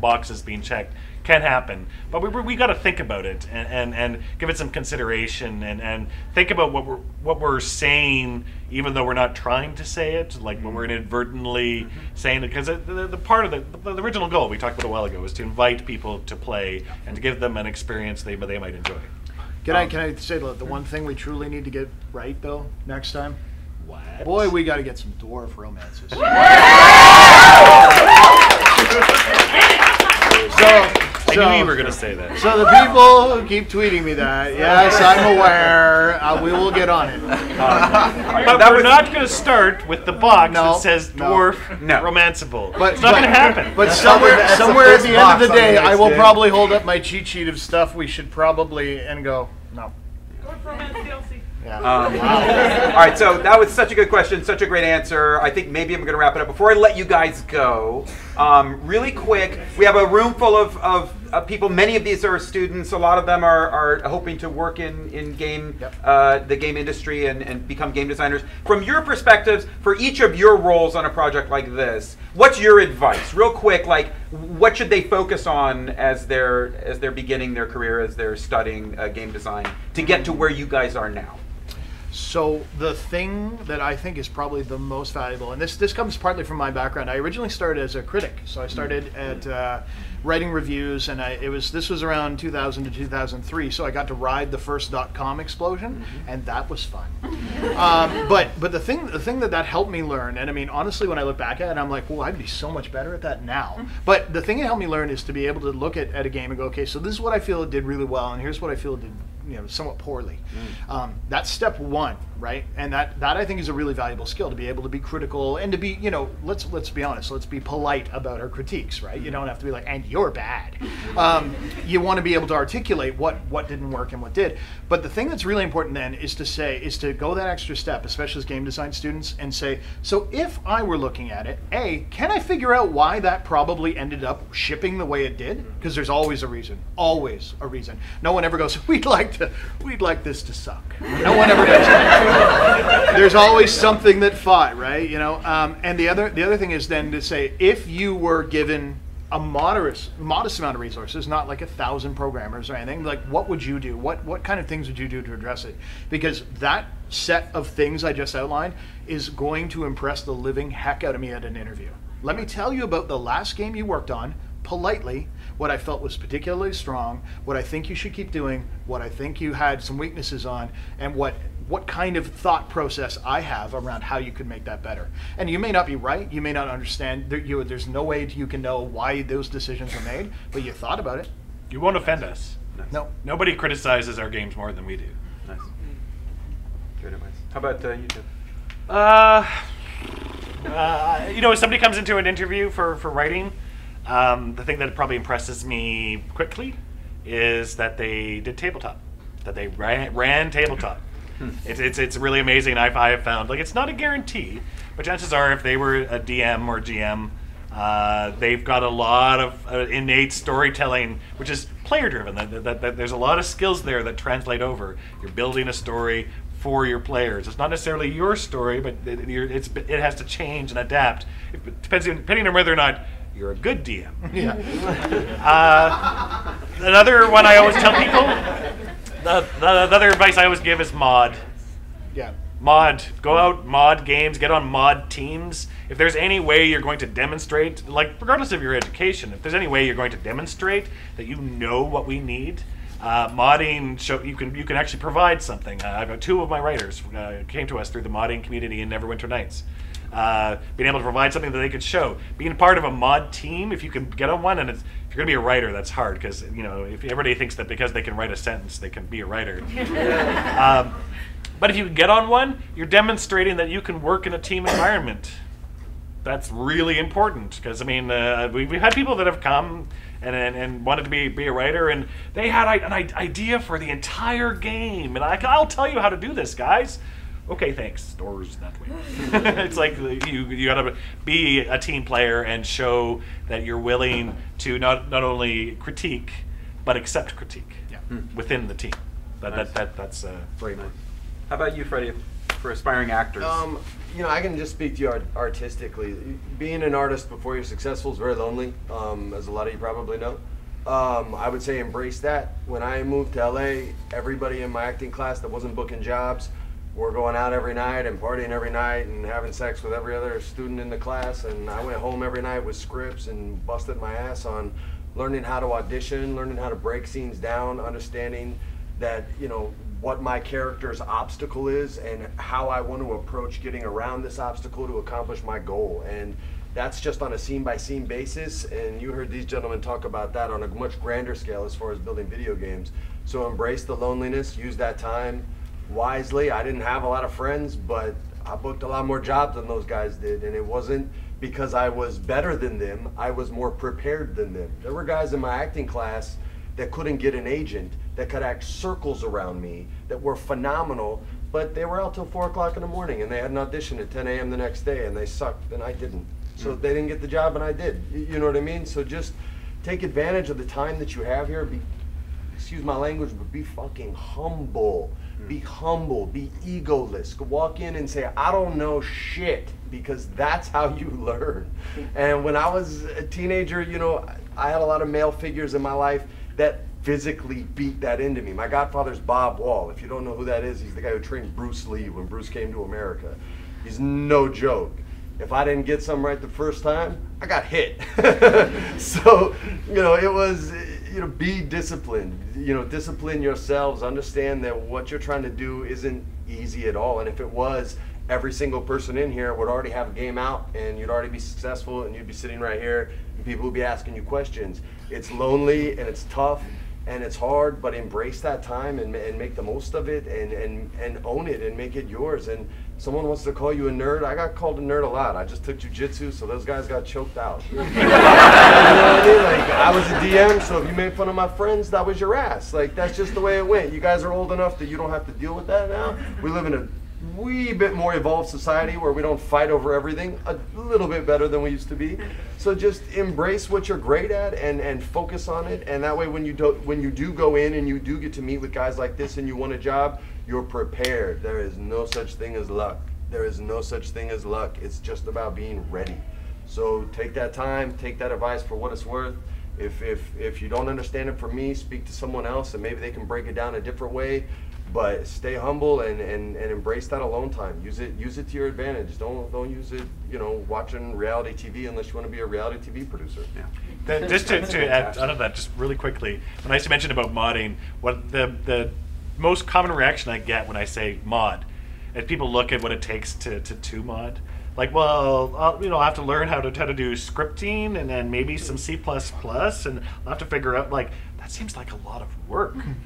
boxes being checked can happen but we, we got to think about it and, and, and give it some consideration and, and think about what we're what we're saying even though we're not trying to say it like when we're mm-hmm. inadvertently mm-hmm. saying it because the, the, the part of the, the original goal we talked about a while ago was to invite people to play and to give them an experience they, they might enjoy Can I um, can I say the, the hmm. one thing we truly need to get right though next time? What? Boy, we got to get some dwarf romances. so, I so- knew you were going to say that. So the people who keep tweeting me that, yes, I'm aware. Uh, we will get on it. But we're not going to start with the box No, that says dwarf No. romanceable. But it's not going to happen. But That's somewhere, that's somewhere at the end of the box on the day, I will day. probably hold up my cheat sheet of stuff we should probably and go no. Dwarf romance DLC. Yeah. Um, Wow. All right, so that was such a good question, such a great answer. I think maybe I'm going to wrap it up. Before I let you guys go, um, really quick, we have a room full of, of, of people. Many of these are students. A lot of them are, are hoping to work in, in game, uh, the game industry and, and become game designers. From your perspectives, for each of your roles on a project like this, what's your advice? Real quick, like what should they focus on as they're as they're beginning their career, as they're studying uh, game design, to get to where you guys are now? So the thing that I think is probably the most valuable, and this this comes partly from my background. I originally started as a critic, so I started at uh, writing reviews, and I, it was this was around 2000 to 2003. So I got to ride the first dot com explosion, and that was fun. um, but but the thing the thing that that helped me learn, and I mean honestly, when I look back at it, I'm like, well, I'd be so much better at that now. But the thing it helped me learn is to be able to look at, at a game and go, okay, so this is what I feel it did really well, and here's what I feel it did you know somewhat poorly. Um, that's step one, right? And that that I think is a really valuable skill to be able to be critical and to be you know let's let's be honest, let's be polite about our critiques, right? You don't have to be like and you're bad. Um, you want to be able to articulate what what didn't work and what did. But the thing that's really important then is to say is to go that extra step, especially as game design students, and say so if I were looking at it, a can I figure out why that probably ended up shipping the way it did? Because there's always a reason, always a reason. No one ever goes, we'd like to, we'd like this to suck. No one ever does that. There's always something that fought, right? You know. Um, and the other, the other thing is then to say, if you were given a modest, modest amount of resources, not like a thousand programmers or anything, like what would you do? What, what kind of things would you do to address it? Because that set of things I just outlined is going to impress the living heck out of me at an interview. Let me tell you about the last game you worked on, politely, what I felt was particularly strong, what I think you should keep doing, what I think you had some weaknesses on, and what what kind of thought process I have around how you could make that better. And you may not be right, you may not understand. There, you, there's no way you can know why those decisions were made, but you thought about it. You won't offend us. No. Nobody criticizes our games more than we do. Nice. Good advice. How about uh, you two? Uh, uh, you know, if somebody comes into an interview for, for writing, um, the thing that probably impresses me quickly is that they did tabletop, that they ran, ran tabletop. it's, it's, it's really amazing. I've, I have found, like, it's not a guarantee, but chances are if they were a DM or GM, uh, they've got a lot of uh, innate storytelling, which is player driven. That, that, that there's a lot of skills there that translate over. You're building a story for your players. It's not necessarily your story, but it, you're- it's, it has to change and adapt. It depends depending on whether or not you're a good DM. Yeah. Uh, another one I always tell people. The, the, the other advice I always give is mod. Yeah. Mod. Go out, mod games, get on mod teams. If there's any way you're going to demonstrate, like regardless of your education, if there's any way you're going to demonstrate that you know what we need, uh, modding show you can you can actually provide something. Uh, I've got two of my writers uh, came to us through the modding community in Neverwinter Nights. Uh, being able to provide something that they could show, being part of a mod team, if you can get on one, and it's, if you're going to be a writer, that's hard because you know if everybody thinks that because they can write a sentence, they can be a writer. um, but if you can get on one, you're demonstrating that you can work in a team environment. That's really important because I mean uh, we, we've had people that have come and, and, and wanted to be, be a writer and they had an idea for the entire game and I, I'll tell you how to do this, guys. Okay, thanks. Doors that way. it's like you you gotta be a team player and show that you're willing to not not only critique but accept critique yeah. within the team. That, Nice. that, that that's uh, very nice. How about you, Freddie, for aspiring actors? Um, you know, I can just speak to you art- artistically. Being an artist before you're successful is very lonely, um, as a lot of you probably know. Um, I would say embrace that. When I moved to LA, everybody in my acting class that wasn't booking jobs were going out every night and partying every night and having sex with every other student in the class. And I went home every night with scripts and busted my ass on learning how to audition, learning how to break scenes down, understanding that you know what my character's obstacle is and how I want to approach getting around this obstacle to accomplish my goal. And that's just on a scene by scene basis. And you heard these gentlemen talk about that on a much grander scale as far as building video games. So embrace the loneliness, use that time wisely. I didn't have a lot of friends, but I booked a lot more jobs than those guys did. And it wasn't because I was better than them, I was more prepared than them. There were guys in my acting class that couldn't get an agent that could act circles around me that were phenomenal but they were out till four o'clock in the morning, and they had an audition at 10 a.m. the next day, and they sucked, and I didn't. So hmm. they didn't get the job, and I did. You know what I mean? So just take advantage of the time that you have here. Be, excuse my language, but be fucking humble. Be humble. Be egoless. Go Walk in and say, I don't know shit, because that's how you learn. And when I was a teenager, you know, I had a lot of male figures in my life that physically beat that into me. My godfather's Bob Wall. If you don't know who that is, he's the guy who trained Bruce Lee when Bruce came to America. He's no joke. If I didn't get something right the first time, I got hit. so, you know, it was, you know, be disciplined. You know, discipline yourselves. Understand that what you're trying to do isn't easy at all. And if it was, every single person in here would already have a game out and you'd already be successful and you'd be sitting right here and people would be asking you questions. It's lonely and it's tough and it's hard, but embrace that time and, and make the most of it and, and, and own it and make it yours. And someone wants to call you a nerd. I got called a nerd a lot. I just took jujitsu, so those guys got choked out. you know what I mean? Like, I was a DM, so if you made fun of my friends, that was your ass. Like, that's just the way it went. You guys are old enough that you don't have to deal with that now. We live in a wee bit more evolved society where we don't fight over everything a little bit better than we used to be so just embrace what you're great at and and focus on it and that way when you do when you do go in and you do get to meet with guys like this and you want a job you're prepared there is no such thing as luck there is no such thing as luck it's just about being ready so take that time take that advice for what it's worth if if if you don't understand it from me speak to someone else and maybe they can break it down a different way but stay humble and, and, and embrace that alone time. Use it use it to your advantage. Don't don't use it, you know, watching reality TV unless you want to be a reality TV producer. Yeah. That- just to, to add on to that, just really quickly, when I used to mention about modding, what the the most common reaction I get when I say mod, is people look at what it takes to to, mod. Like, well, I'll, you know, I'll have to learn how to how to do scripting and then maybe some C plus plus, and I'll have to figure out like that seems like a lot of work.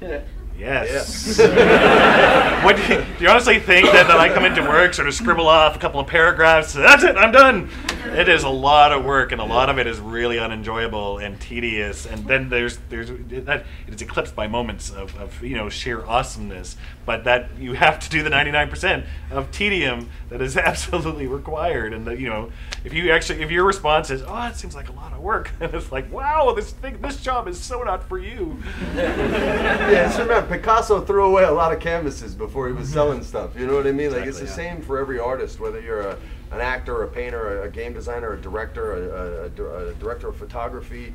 Yes. what do you, do you honestly think that, that I come into work, sort of scribble off a couple of paragraphs, that's it, I'm done? It is a lot of work, and a lot of it is really unenjoyable and tedious. And then there's there's that it is eclipsed by moments of, of you know sheer awesomeness. But that you have to do the 99% of tedium that is absolutely required. And that you know if you actually if your response is oh it seems like a lot of work, and it's like wow this thing this job is so not for you. yes, remember Picasso threw away a lot of canvases before he was mm-hmm. selling stuff. You know what I mean? Like it's the Exactly, same for every artist, whether you're a, an actor, a painter, a, a game designer, a director, a, a, a a director of photography,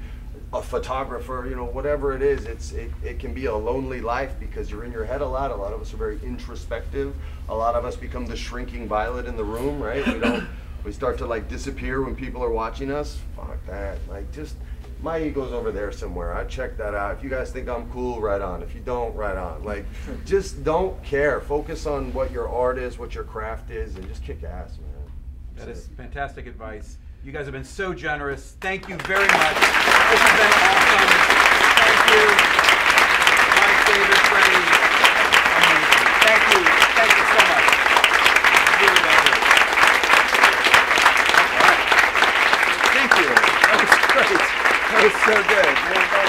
a photographer. You know, whatever it is, it's it, it can be a lonely life because you're in your head a lot. A lot of us are very introspective. A lot of us become the shrinking violet in the room, right? We don't. We start to like disappear when people are watching us. Fuck that. Like just my ego's over there somewhere. I check that out. If you guys think I'm cool, right on. If you don't, right on. Like, just don't care. Focus on what your art is, what your craft is, and just kick ass, man. That That's is it. fantastic advice. You guys have been so generous. Thank you very much. This has been awesome. Thank you. so good.